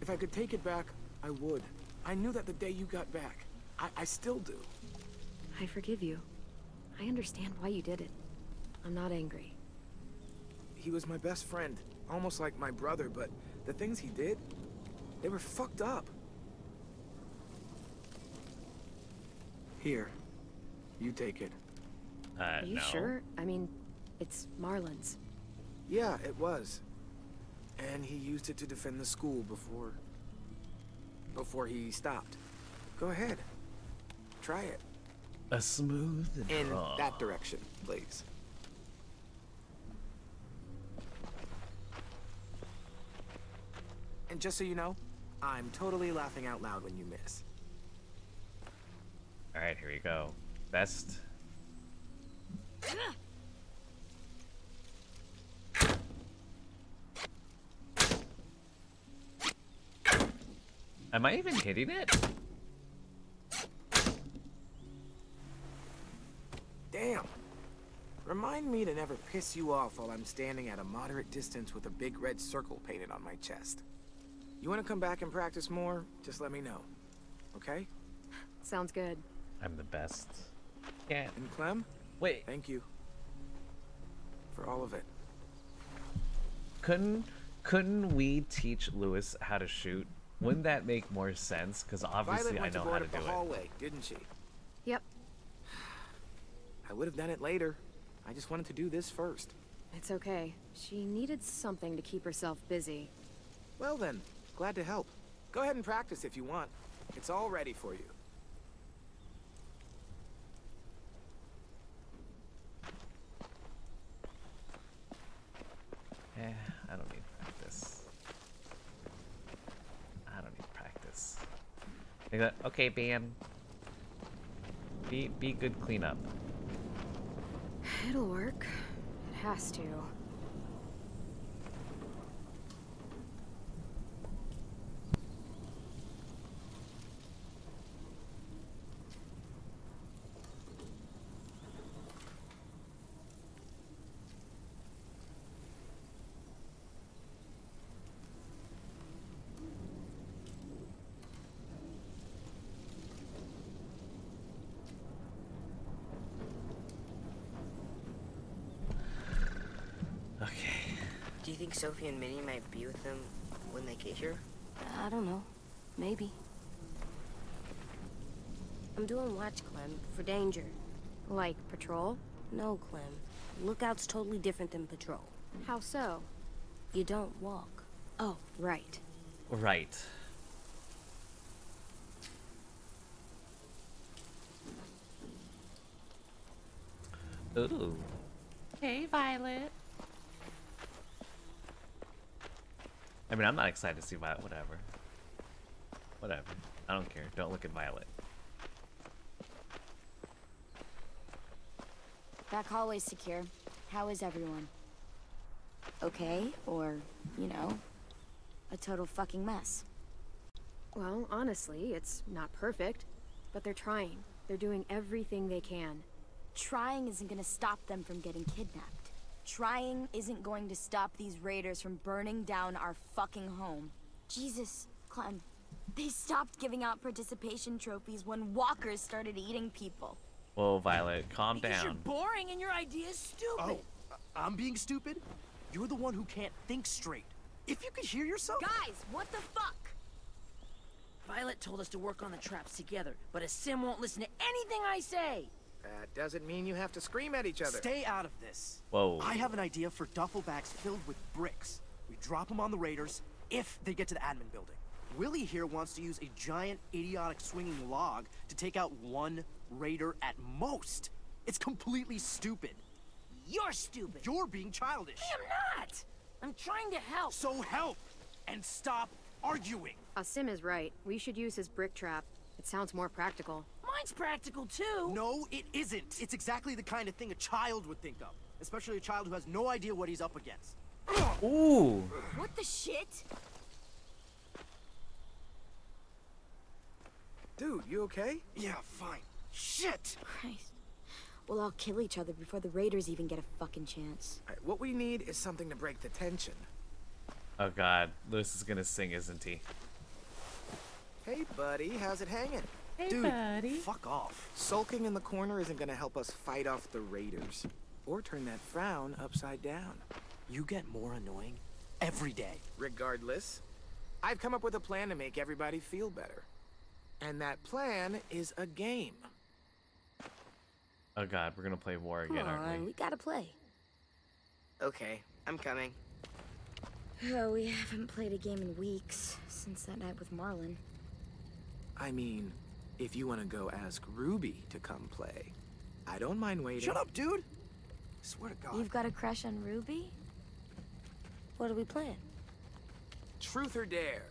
If I could take it back, I would. I knew that the day you got back. I, I still do. I forgive you. I understand why you did it. I'm not angry. He was my best friend, almost like my brother, but the things he did, they were fucked up. Here, you take it. Uh, Are you sure? I mean, it's Marlon's. Yeah, it was. And he used it to defend the school before... before he stopped. Go ahead. Try it. A smooth draw. In that direction, please. And just so you know, I'm totally laughing out loud when you miss. All right, here we go. Best. Am I even hitting it? Damn. Remind me to never piss you off while I'm standing at a moderate distance with a big red circle painted on my chest. You want to come back and practice more? Just let me know. Okay? Sounds good. I'm the best. Yeah. And Clem? Wait. Thank you. For all of it. Couldn't couldn't we teach Louis how to shoot? Wouldn't that make more sense? Because obviously Violet I went know to how board to up do the it. hallway, didn't she? Yep. I would have done it later. I just wanted to do this first. It's okay. She needed something to keep herself busy. Well then, glad to help. Go ahead and practice if you want. It's all ready for you. Eh, I don't need practice. I don't need practice. They go, okay, Bam. Be be good cleanup. It'll work. It has to. Okay. Do you think Sophie and Minnie might be with them when they get here? I don't know. Maybe. I'm doing watch, Clem, for danger. Like patrol? No, Clem. Lookout's totally different than patrol. How so? You don't walk. Oh, right. Right. Ooh. Hey, Violet. I mean, I'm not excited to see Violet. Whatever. Whatever. I don't care. Don't look at Violet. Back hallway's secure. How is everyone? Okay, or, you know, a total fucking mess. Well, honestly, it's not perfect, but they're trying. They're doing everything they can. Trying isn't gonna stop them from getting kidnapped. Trying isn't going to stop these raiders from burning down our fucking home. Jesus, Clem. They stopped giving out participation trophies when walkers started eating people. Whoa, Violet, calm Because you're boring and your idea's stupid. Oh, I'm being stupid? You're the one who can't think straight. If you could hear yourself. Guys, what the fuck? Violet told us to work on the traps together, but Aasim won't listen to anything I say. That doesn't mean you have to scream at each other. Stay out of this. Whoa. I have an idea for duffel bags filled with bricks. We drop them on the raiders if they get to the admin building. Willy here wants to use a giant, idiotic swinging log to take out one raider at most. It's completely stupid. You're stupid. You're being childish. I am not. I'm trying to help. So help and stop arguing. Aasim is right. We should use his brick trap. It sounds more practical. Mine's practical too. No, it isn't. It's exactly the kind of thing a child would think of. Especially a child who has no idea what he's up against. Ooh. What the shit? Dude, you okay? Yeah, fine. Shit! Christ. We'll all kill each other before the raiders even get a fucking chance. All right, what we need is something to break the tension. Oh god, Louis is gonna sing, isn't he? Hey, buddy, how's it hanging? Hey, Dude, buddy. fuck off. Sulking in the corner isn't gonna help us fight off the raiders. Or turn that frown upside down. You get more annoying every day. Regardless, I've come up with a plan to make everybody feel better. And that plan is a game. Oh god, we're gonna play war Come again, aren't on, we? we gotta play. Okay, I'm coming. Oh, we haven't played a game in weeks, since that night with Marlon. I mean, if you want to go ask Ruby to come play, I don't mind waiting. Shut up, dude! I swear to God. You've got a crush on Ruby? What are we playing? Truth or dare?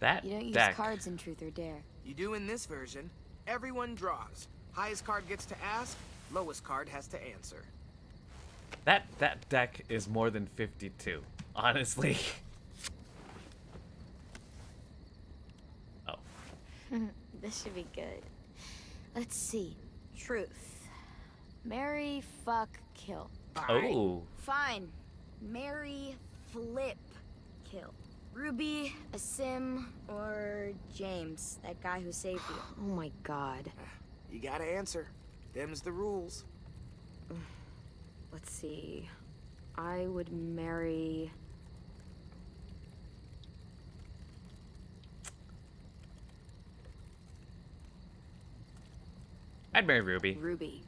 That You don't use cards in Truth or Dare. You do in this version. Everyone draws. Highest card gets to ask, lowest card has to answer. That that deck is more than 52. Honestly. Oh. this should be good. Let's see. Truth. Mary, fuck, kill. Oh. Fine. Mary, flip, kill. Ruby, Aasim, or James, that guy who saved you. Oh my god. You gotta answer. Them's the rules. Let's see. I would marry. I'd marry Ruby. Ruby.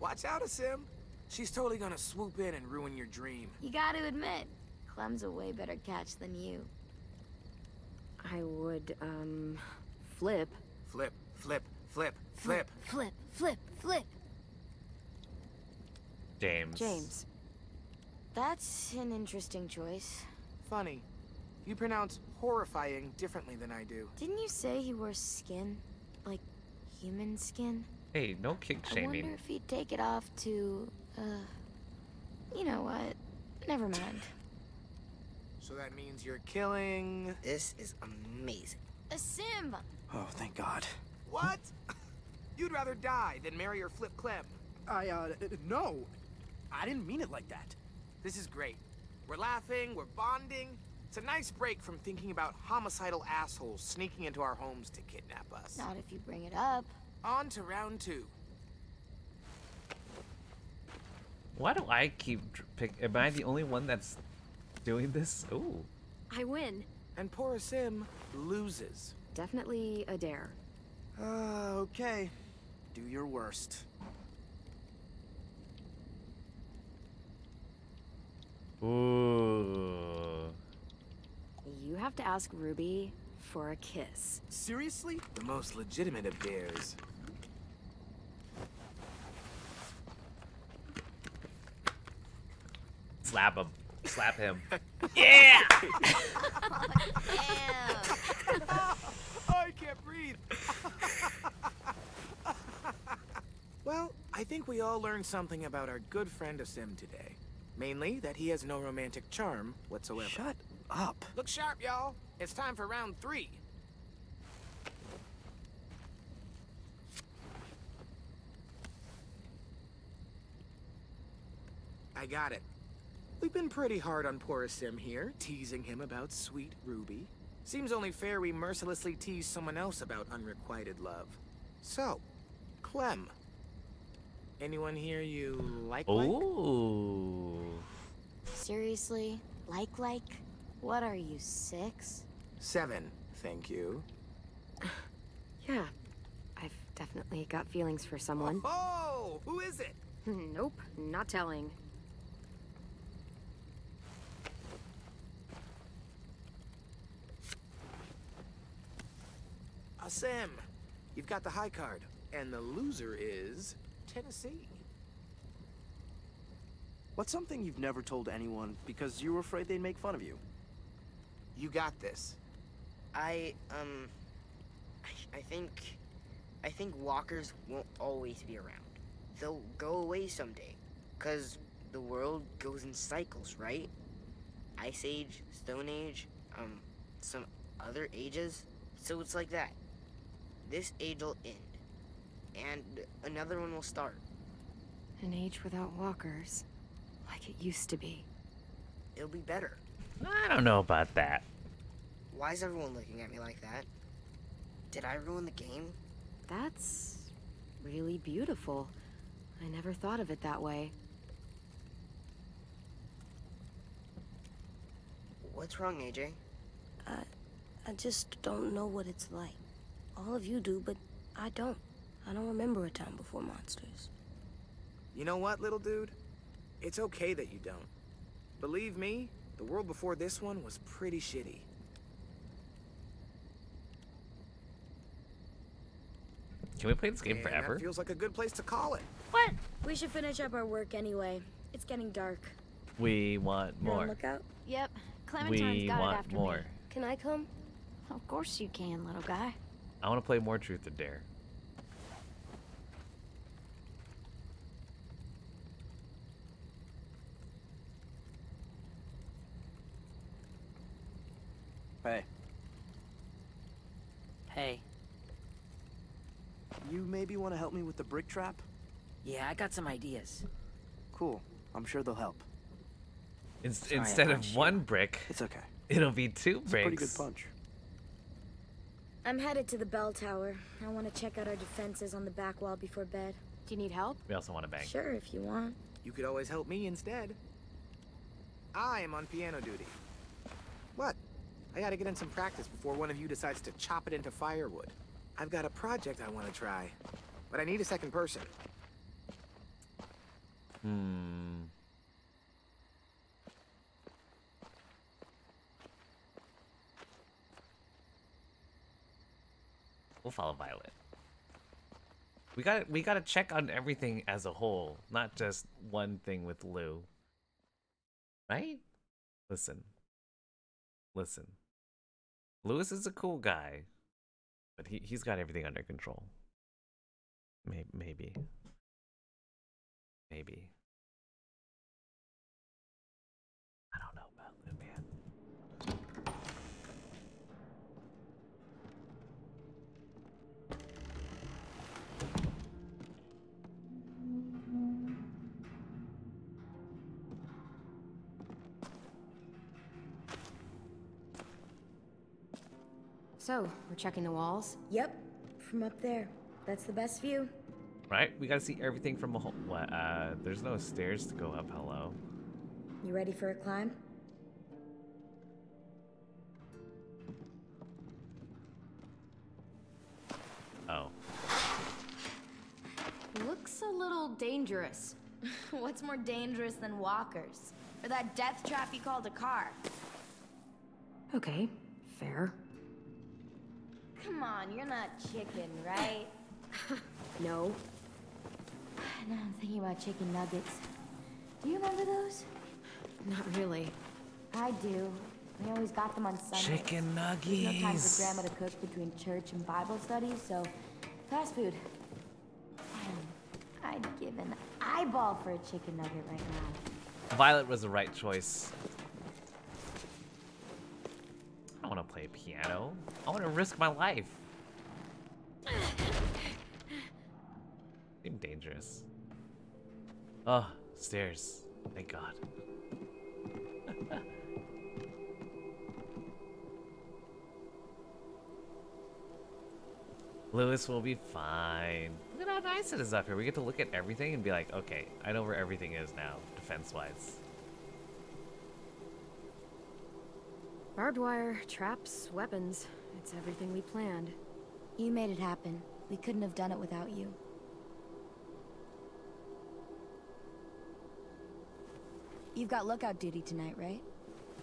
Watch out, Aasim. She's totally gonna swoop in and ruin your dream. You gotta admit, Clem's a way better catch than you. I would, um. Flip. Flip, flip, flip, flip. Flip, flip, flip. James. James. That's an interesting choice. Funny. You pronounce horrifying differently than I do. Didn't you say he wore skin? Like human skin? Hey, no kink I wonder if he'd take it off to Uh, you know what? Never mind. So that means you're killing. This is amazing. Aasim! Oh, thank God. What? You'd rather die than marry or flip Clem. I, uh, no. I didn't mean it like that. This is great. We're laughing, we're bonding. It's a nice break from thinking about homicidal assholes sneaking into our homes to kidnap us. Not if you bring it up. On to round two. Why do I keep dr- pick? Am I the only one that's doing this? Ooh. I win. And poor Sim loses. Definitely a dare. Uh, okay. Do your worst. Ooh. You have to ask Ruby for a kiss. Seriously? The most legitimate of dares. Slap him. Slap him. yeah. I can't breathe. well, I think we all learned something about our good friend Aasim today. Mainly that he has no romantic charm whatsoever. Shut up. Look sharp, y'all. It's time for round three. I got it. We've been pretty hard on poor Sim here, teasing him about sweet Ruby. Seems only fair we mercilessly tease someone else about unrequited love. So, Clem. Anyone here you like? like? Ooh. Seriously? Like, like? What are you, six? Seven, thank you. Yeah. I've definitely got feelings for someone. Oh, who is it? nope, not telling. Aasim. You've got the high card, and the loser is Tennessee. What's something you've never told anyone because you were afraid they'd make fun of you? You got this. I, um, I, I think, I think walkers won't always be around. They'll go away someday, cause the world goes in cycles, right? Ice Age, Stone Age, um, some other ages. So it's like that. This age will end, and another one will start. An age without walkers. Like it used to be. It'll be better. I don't know about that. Why is everyone looking at me like that? Did I ruin the game? That's really beautiful. I never thought of it that way. What's wrong, AJ? I, I just don't know what it's like. All of you do, but I don't. I don't remember a time before monsters. You know what, little dude? It's okay that you don't. Believe me, the world before this one was pretty shitty. Can we play this game And forever? That feels like a good place to call it. What? We should finish up our work anyway. It's getting dark. We want You're on more. lookout? Yep. Clementine's We got it want after more. me. Can I come? Of course you can, little guy. I want to play more Truth or Dare. Hey, Hey. you maybe want to help me with the brick trap? Yeah, I got some ideas. Cool. I'm sure they'll help. In- Sorry instead of punched you. one brick, It's okay. it'll be two It's a pretty good punch. I'm headed to the bell tower. I want to check out our defenses on the back wall before bed. Do you need help? We also want to bang. Sure, if you want. You could always help me instead. I am on piano duty. What? I gotta get in some practice before one of you decides to chop it into firewood. I've got a project I want to try, but I need a second person. Hmm. We'll follow Violet. We got we got to check on everything as a whole, not just one thing with Lou. Right? Listen. Listen. Louis is a cool guy, but he he's got everything under control. Maybe maybe. Maybe. So, we're checking the walls? Yep, from up there. That's the best view. Right? We gotta see everything from a whole. What? Uh, there's no stairs to go up. Hello. You ready for a climb? Oh. Looks a little dangerous. What's more dangerous than walkers? Or that death trap you called a car? Okay, fair. Come on, you're not chicken, right? No. Now I'm thinking about chicken nuggets. Do you remember those? Not really. I do. We always got them on Sundays. Chicken There's no time nuggies. for Grandma to cook between church and Bible studies, so fast food. Man, I'd give an eyeball for a chicken nugget right now. Violet was the right choice. I don't want to play piano. I want to risk my life. Seem dangerous. Oh, stairs. Thank God. Louis will be fine. Look at how nice it is up here. We get to look at everything and be like, okay, I know where everything is now, defense-wise. Barbed wire, traps, weapons. It's everything we planned. You made it happen. We couldn't have done it without you. You've got lookout duty tonight, right?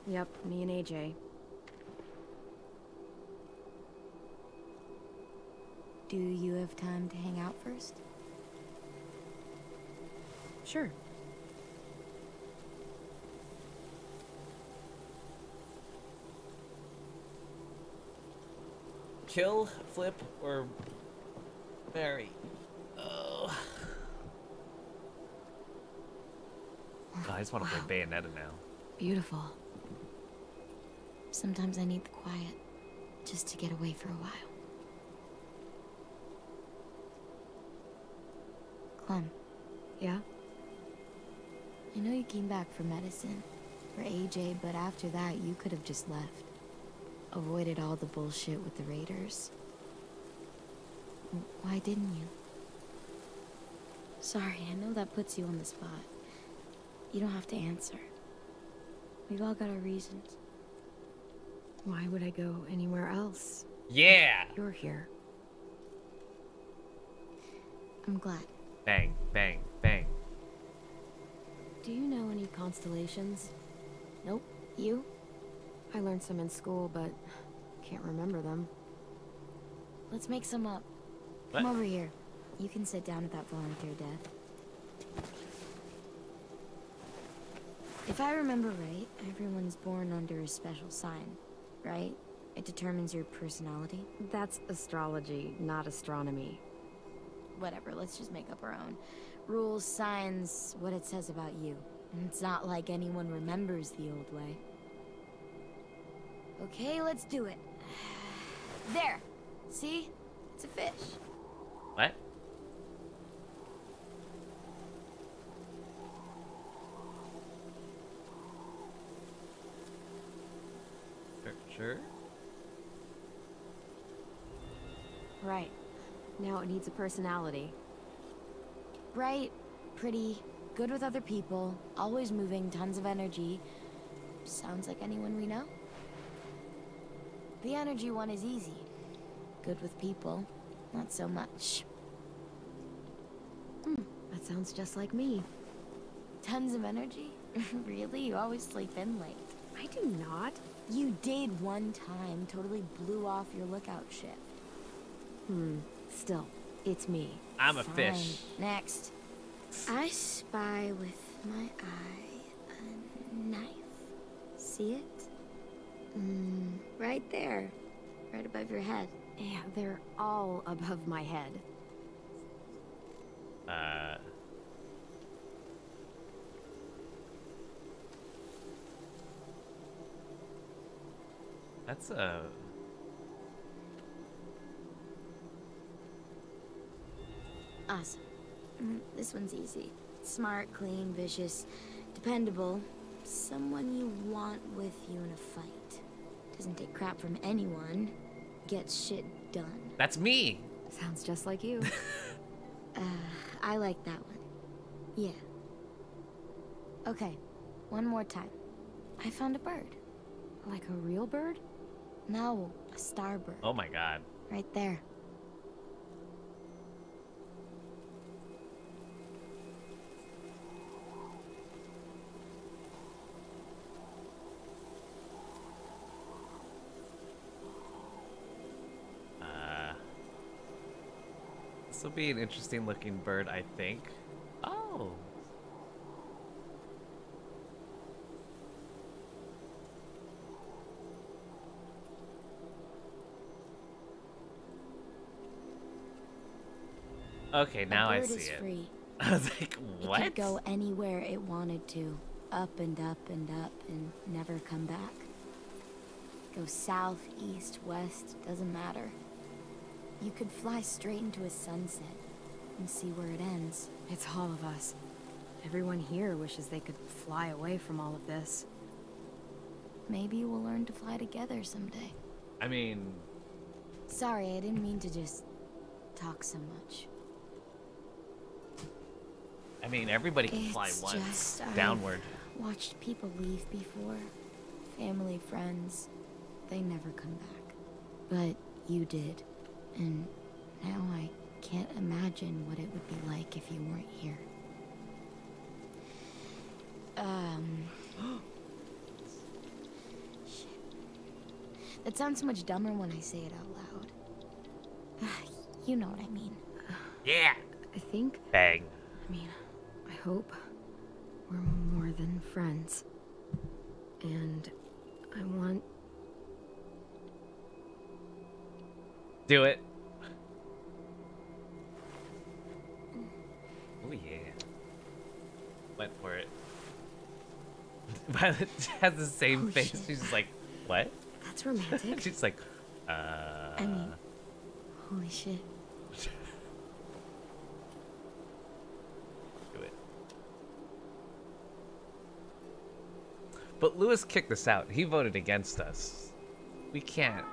Yep, me and AJ. Do you have time to hang out first? Sure. Kill, flip, or marry? Oh. God, I just want to play Bayonetta now. Beautiful. Sometimes I need the quiet, just to get away for a while. Clem. Yeah? I know you came back for medicine, for AJ, but after that, you could have just left. Avoided all the bullshit with the Raiders. Why didn't you? Sorry, I know that puts you on the spot. You don't have to answer. We've all got our reasons. Why would I go anywhere else? Yeah! You're here. I'm glad. Bang, bang, bang. Do you know any constellations? Nope. You? I learned some in school, but can't remember them. Let's make some up. What? Come over here. You can sit down at that volunteer desk. If I remember right, everyone's born under a special sign, right? It determines your personality. That's astrology, not astronomy. Whatever, let's just make up our own. Rules, signs, what it says about you. It's not like anyone remembers the old way. Okay, let's do it. There! See? It's a fish. What? Sure. Right. Now it needs a personality. Bright, pretty, good with other people, always moving, tons of energy. Sounds like anyone we know. The energy one is easy. Good with people, not so much. Hmm, that sounds just like me. Tons of energy? really? You always sleep in late. I do not. You did one time, totally blew off your lookout shift. Hmm, still, it's me. I'm a Fine. fish. Next. I spy with my eye a knife. See it? Mm, right there. Right above your head. Yeah, they're all above my head. Uh. That's a. Awesome. Mm, This one's easy. Smart, clean, vicious, dependable. Someone you want with you in a fight. Doesn't take crap from anyone. Gets shit done. That's me. Sounds just like you. uh, I like that one. Yeah. Okay, one more time. I found a bird. Like a real bird? No, a starbird. Oh my god. Right there. Will be an interesting looking bird, I think. Oh. Okay, now a I bird see is it. free. I was like, what? It what? could go anywhere it wanted to, up and up and up, and never come back. Go south, east, west, doesn't matter. You could fly straight into a sunset and see where it ends. It's all of us. Everyone here wishes they could fly away from all of this. Maybe we'll learn to fly together someday. I mean, Sorry, I didn't mean to just talk so much. I mean, everybody can fly It's once just I've downward. Watched people leave before. Family, friends. They never come back. But you did. And now I can't imagine what it would be like if you weren't here. Um. Shit. That sounds so much dumber when I say it out loud. you know what I mean. Yeah. I think, Bang. I mean, I hope we're more than friends. And I want Do it. Oh yeah. Went for it. Violet has the same Oh, face. shit. She's like, what? That's romantic. She's like, uh. I mean, holy shit. do it. But Louis kicked us out. He voted against us. We can't.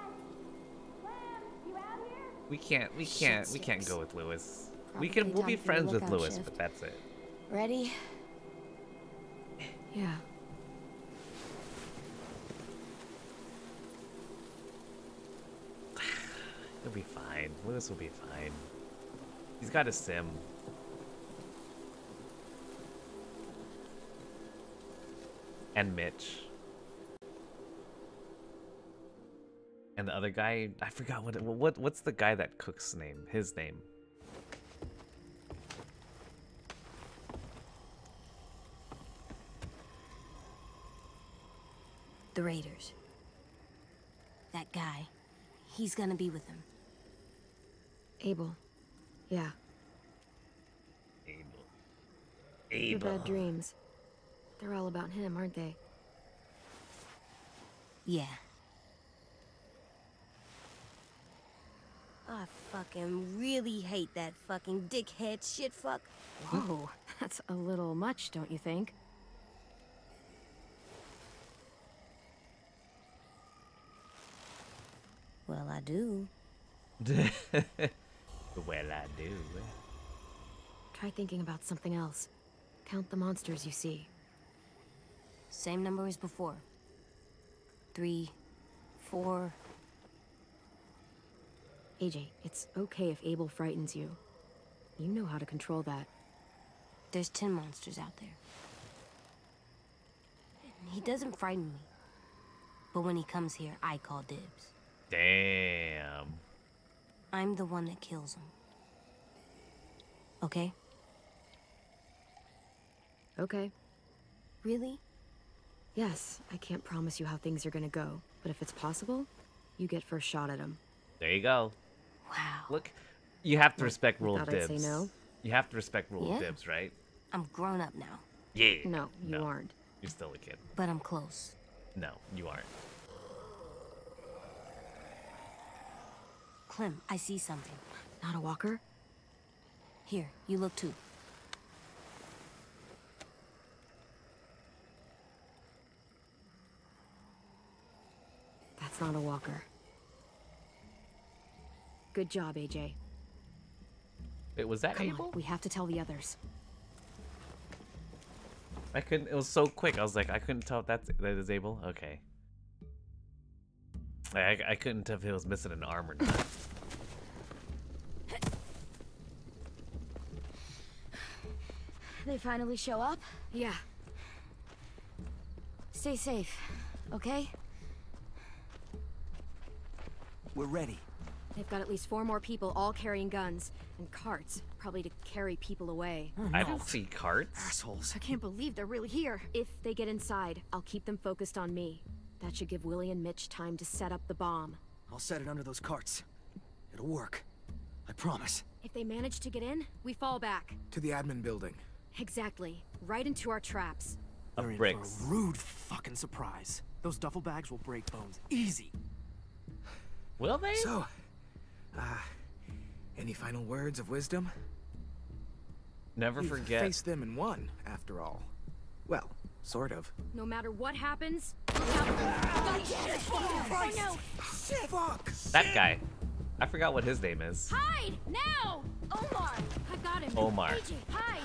We can't. We can't. We can't go with Louis. We can. We'll be time for the friends with lookout Louis, shift. but that's it. Ready? Yeah. He'll be fine. Louis will be fine. He's got Aasim. And Mitch. And the other guy, I forgot what what what's the guy that cooks name? His name. The Raiders. That guy. He's gonna be with them. Abel. Yeah. Abel. Your bad dreams. They're all about him, aren't they? Yeah. I fucking really hate that fucking dickhead shit fuck. Whoa, that's a little much, don't you think? Well, I do. well, I do. Try thinking about something else. Count the monsters you see. Same number as before. Three, four. AJ, it's okay if Abel frightens you. You know how to control that. There's ten monsters out there. He doesn't frighten me. But when he comes here, I call dibs. Damn. I'm the one that kills him. Okay? Okay. Really? Yes, I can't promise you how things are gonna go, but if it's possible, you get first shot at him. There you go. Wow. Look, you have to respect rule of thought I'd dibs. say no? You have to respect rule Yeah. of dibs, right? I'm grown up now, Yeah. No, you No. aren't. You're still a kid. but I'm close. No, you aren't. Clem, I see something. Not a walker? Here, you look too. That's not a walker. Good job, AJ. Wait, was that Come Abel? on, we have to tell the others. I couldn't. It was so quick. I was like, I couldn't tell if that's that is Abel. Okay. I, I couldn't tell if he was missing an arm or not. They finally show up? Yeah. Stay safe, okay? We're ready. They've got at least four more people all carrying guns and carts, probably to carry people away. Oh, I don't see carts. Assholes. I can't believe they're really here. If they get inside, I'll keep them focused on me. That should give Willy and Mitch time to set up the bomb. I'll set it under those carts. It'll work. I promise. If they manage to get in, we fall back. To the admin building. Exactly. Right into our traps. They're in bricks. for a rude fucking surprise. Those duffel bags will break bones. Easy. Will they? So, uh, any final words of wisdom? Never We've forget. faced them and won, after all. Well, sort of. No matter what happens, we have... Fuck! That guy. I forgot what his name is. Hide! Now! Omar! I got him. Omar. AJ, hide!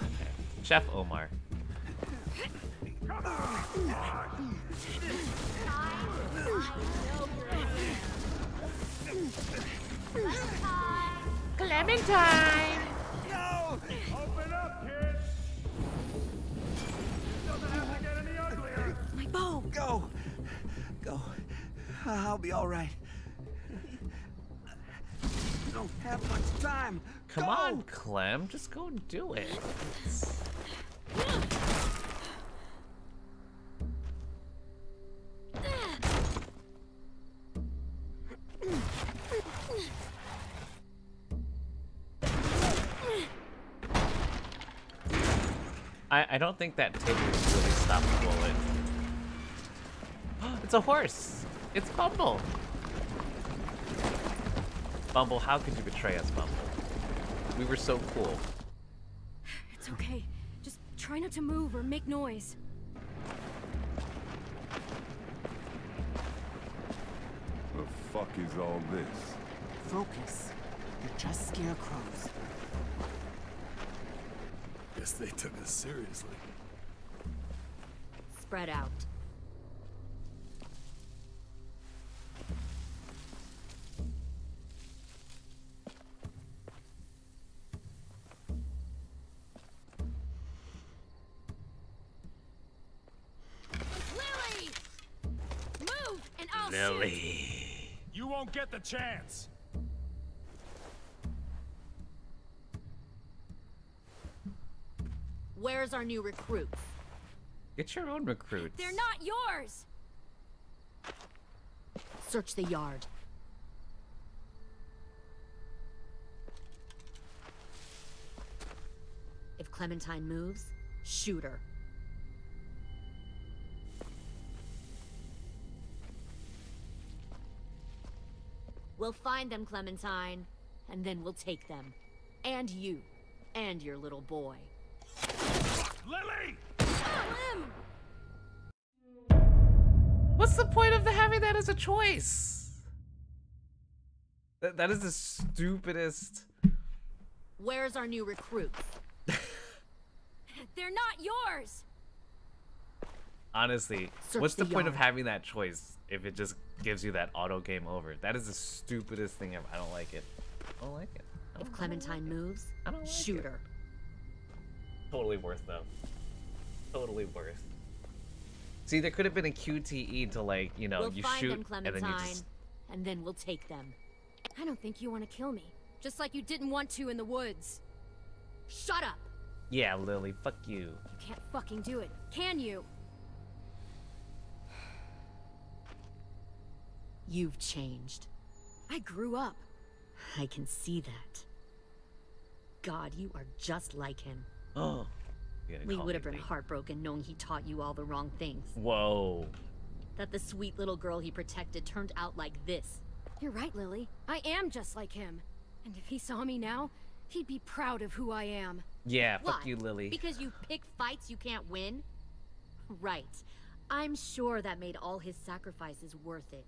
Chef Omar. Clementine! No! Open up, kids! Doesn't have to get any uglier! My bow! Go! Go. I'll be alright. Don't have much time. Come Go! on, Clem. Just go and do it. I, I don't think that tape really stopped the bullet. it's a horse! It's Bumble! Bumble, how could you betray us, Bumble? We were so cool. It's okay. Just try not to move or make noise. The fuck is all this? Focus. They're just scarecrows. Guess they took us seriously. Spread out. Lilly! Move, and I'll shoot! Lilly. You won't get the chance! Where's our new recruits? Get your own recruits. They're not yours! Search the yard. If Clementine moves, shoot her. We'll find them, Clementine, and then we'll take them. And you. And your little boy. Lilly! What's the point of the having that as a choice? That, that is the stupidest. Where's our new recruits? They're not yours! Honestly, Search what's the, the point of having that choice if it just gives you that auto game over? That is the stupidest thing ever. I don't like it. I don't like it. I If don't- Clementine moves, I don't like shoot it. her. Totally worth though. Totally worth. See, there could have been a QTE to like, you know, we'll you shoot them, and then you just and then we'll take them. I don't think you want to kill me. Just like you didn't want to in the woods. Shut up! Yeah, Lilly, fuck you. You can't fucking do it, can you? You've changed. I grew up. I can see that. God, you are just like him. Oh. We would have been heartbroken knowing he taught you all the wrong things. Whoa. That the sweet little girl he protected turned out like this. You're right, Lilly. I am just like him. And if he saw me now, he'd be proud of who I am. Yeah, Why? fuck you, Lilly. Because you pick fights you can't win? Right. I'm sure that made all his sacrifices worth it.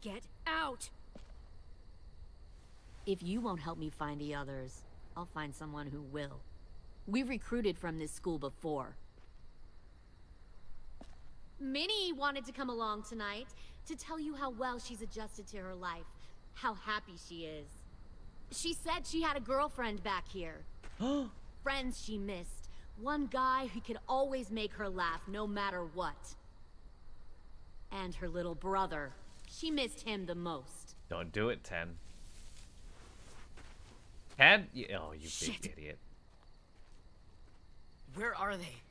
Get out! If you won't help me find the others, I'll find someone who will. We recruited from this school before. Minnie wanted to come along tonight to tell you how well she's adjusted to her life, how happy she is. She said she had a girlfriend back here. Friends she missed. One guy who could always make her laugh no matter what. And her little brother. She missed him the most. Don't do it, Tenn. Tenn? You- Oh, you big idiot. Where are they?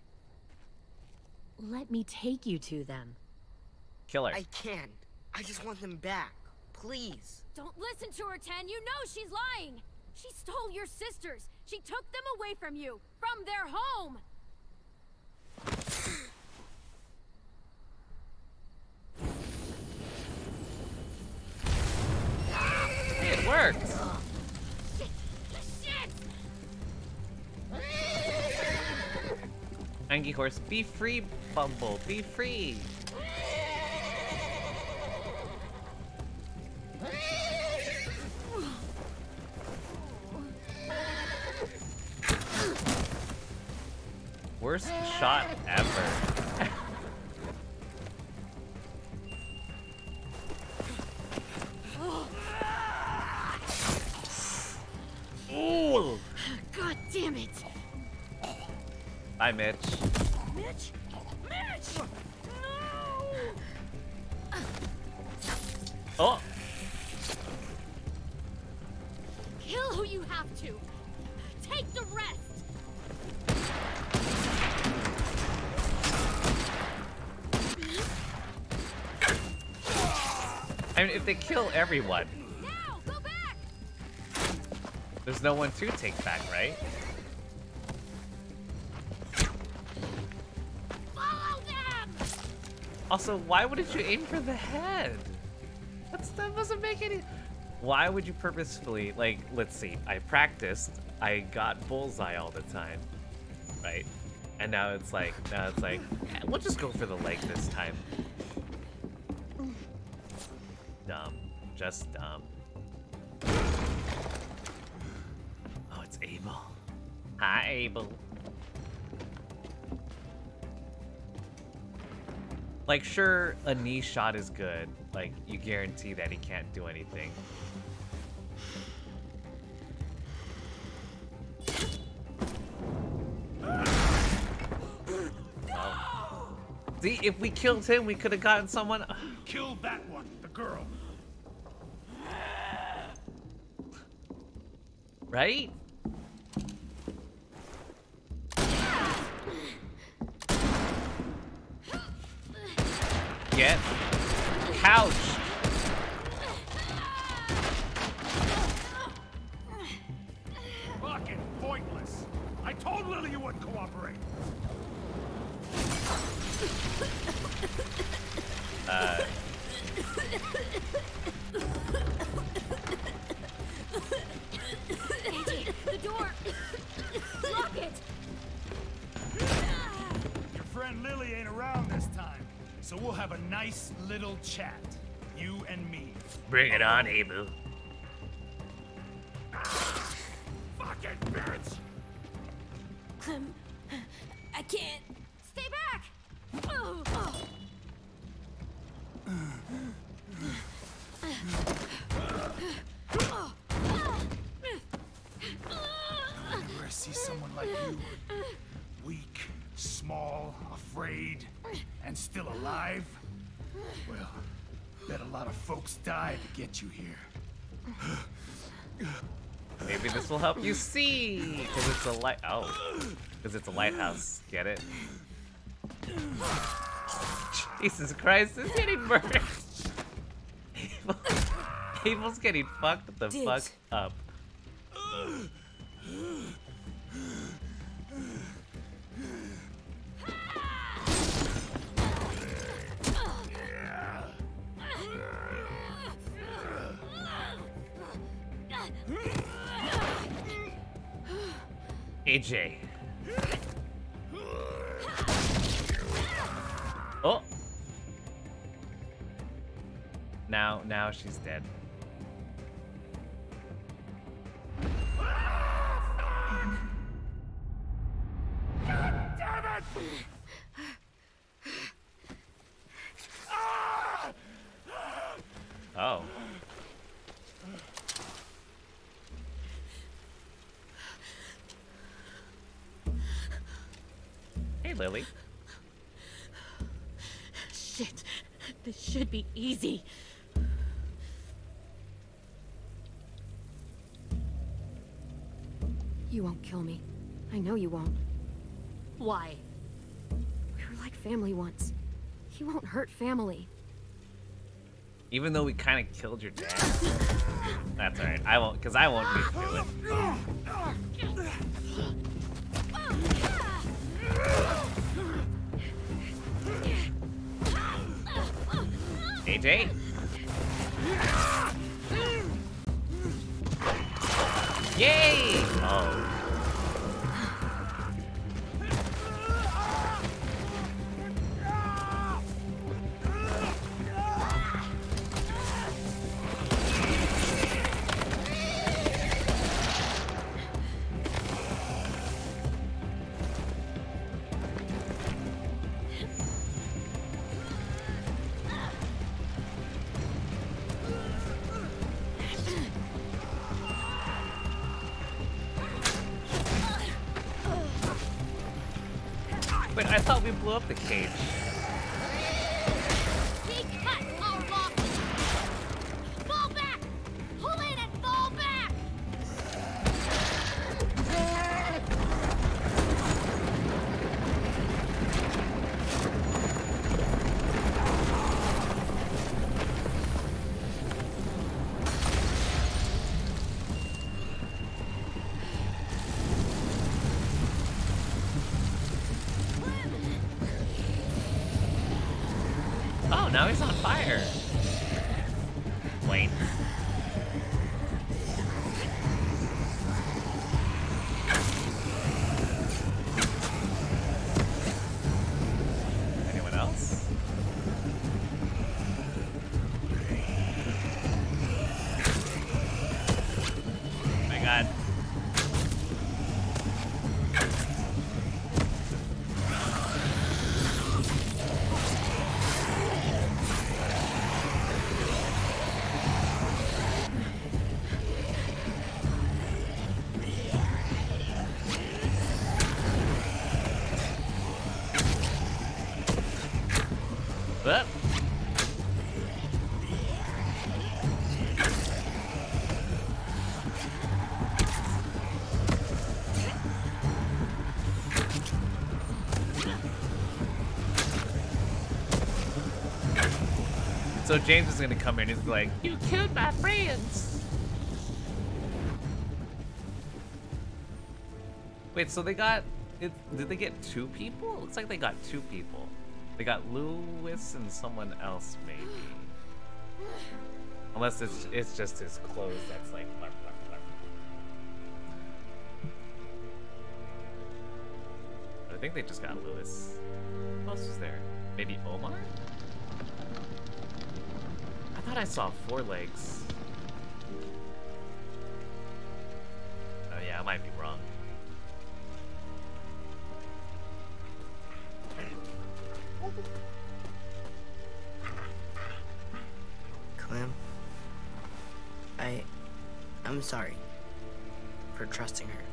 Let me take you to them. Killer. I can't. I just want them back. Please. Don't listen to her, Tenn. You know she's lying. She stole your sisters. She took them away from you, from their home. It worked. Angie Horse, be free, Bumble, be free. Worst shot ever. Ooh. God damn it! Bye, Mitch. Mitch! Everyone, Now, there's no one to take back, right? Also, why wouldn't you aim for the head? That's, that doesn't make any. Why would you purposefully like? Let's see. I practiced. I got bullseye all the time, right? And now it's like, now it's like, we'll just go for the leg this time. Just dumb. Oh, it's Abel. Hi, Abel. Like, sure, a knee shot is good. Like, you guarantee that he can't do anything. See, if we killed him, we could have gotten someone. Kill that one, the girl. Right? Bring it on, Abel. Help you see, because it's a light. Oh, because it's a lighthouse. Get it? Jesus Christ, this getting murdered. Abel, Abel's getting fucked the Dibs. fuck up. AJ. Oh. now now she's dead. Kill me. I know you won't. Why? We were like family once. He won't hurt family. Even though we kind of killed your dad. That's alright. I won't, because I won't be do it. AJ? Yay! Oh. So James is gonna come in and he's like, You killed my friends! Wait, so they got it did they get two people? Looks like they got two people. They got Louis and someone else maybe. Unless it's it's just his clothes that's like blarp, blarp. But I think they just got Louis. Who else was there? Thought I saw four legs. Oh yeah, I might be wrong. Clem, I, I'm sorry for trusting her.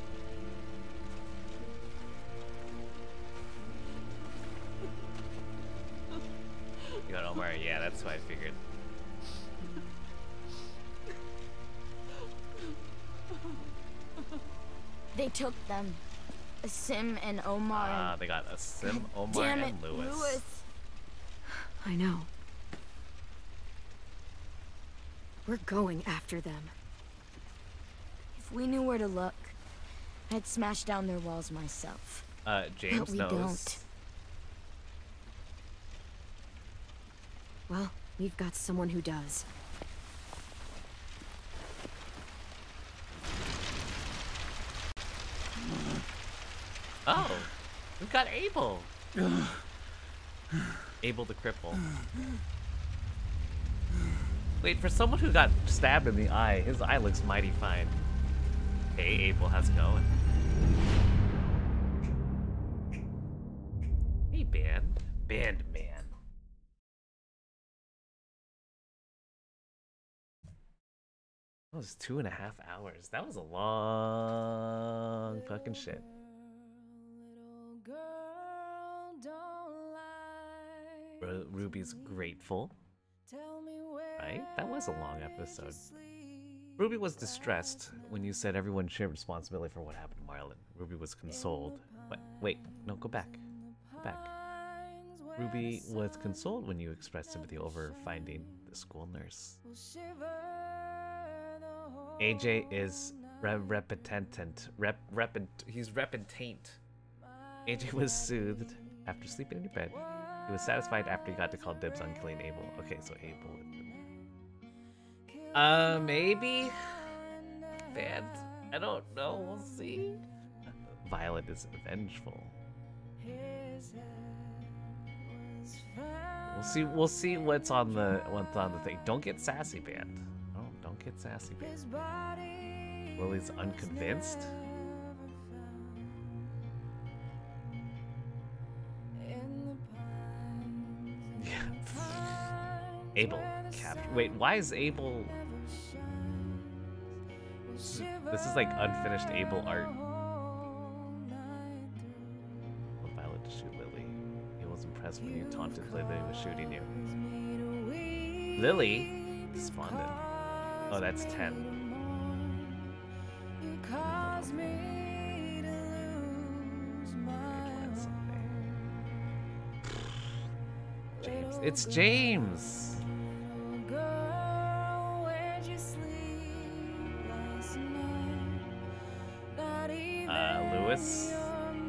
You got Omar? Yeah, that's what I figured. They took them. Aasim and Omar. Ah, they got Aasim, Omar, Damn and it, Louis. Louis. I know. We're going after them. If we knew where to look, I'd smash down their walls myself. Uh, James but we knows. don't. Well, we've got someone who does. Oh, we've got Abel. Abel the cripple. Wait, for someone who got stabbed in the eye, his eye looks mighty fine. Hey, Abel, how's it going? Hey, band. Band man. That was two and a half hours. That was a long fucking shit. Ru- Ruby's grateful. Right? That was a long episode. Ruby was distressed when you said everyone shared responsibility for what happened to Marlon. Ruby was consoled. Wait, wait, no, go back. Go back. Ruby was consoled when you expressed sympathy over finding the school nurse. AJ is re- repentant. Rep, repent, he's repentant. AJ was soothed after sleeping in your bed. He was satisfied after he got to call dibs on killing Abel. Okay, so Abel. Uh, maybe? Bad. I don't know. We'll see. Violet is vengeful. We'll see. We'll see what's on the what's on the thing. Don't get sassy, band. Oh, don't get sassy, band. Lilly's unconvinced. Abel captured. Wait, why is Abel? This is like unfinished Abel art. Told Violet to shoot Lilly. He was impressed when you taunted Lilly with shooting you. Lilly? Despondent. Oh, that's 10. James. It's James!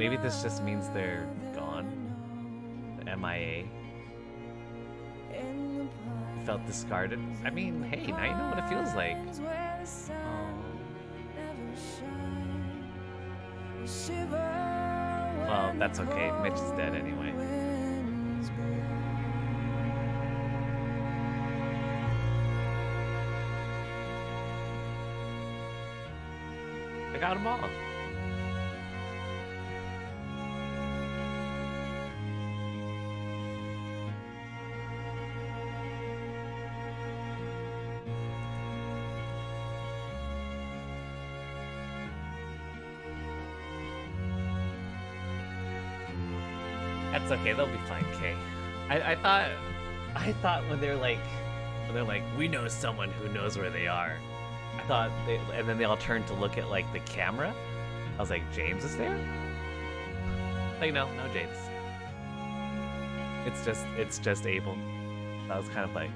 Maybe this just means they're gone. The MIA. Felt discarded. I mean, hey, now you know what it feels like. Um, well, that's okay. Mitch is dead anyway. I got them all. Okay. They'll be fine, Kay. I, I thought, I thought when they're like, when they're like, we know someone who knows where they are. I thought, they, and then they all turned to look at like the camera. I was like, James is there? Like, no, no James. It's just, it's just Abel. That was kind of like,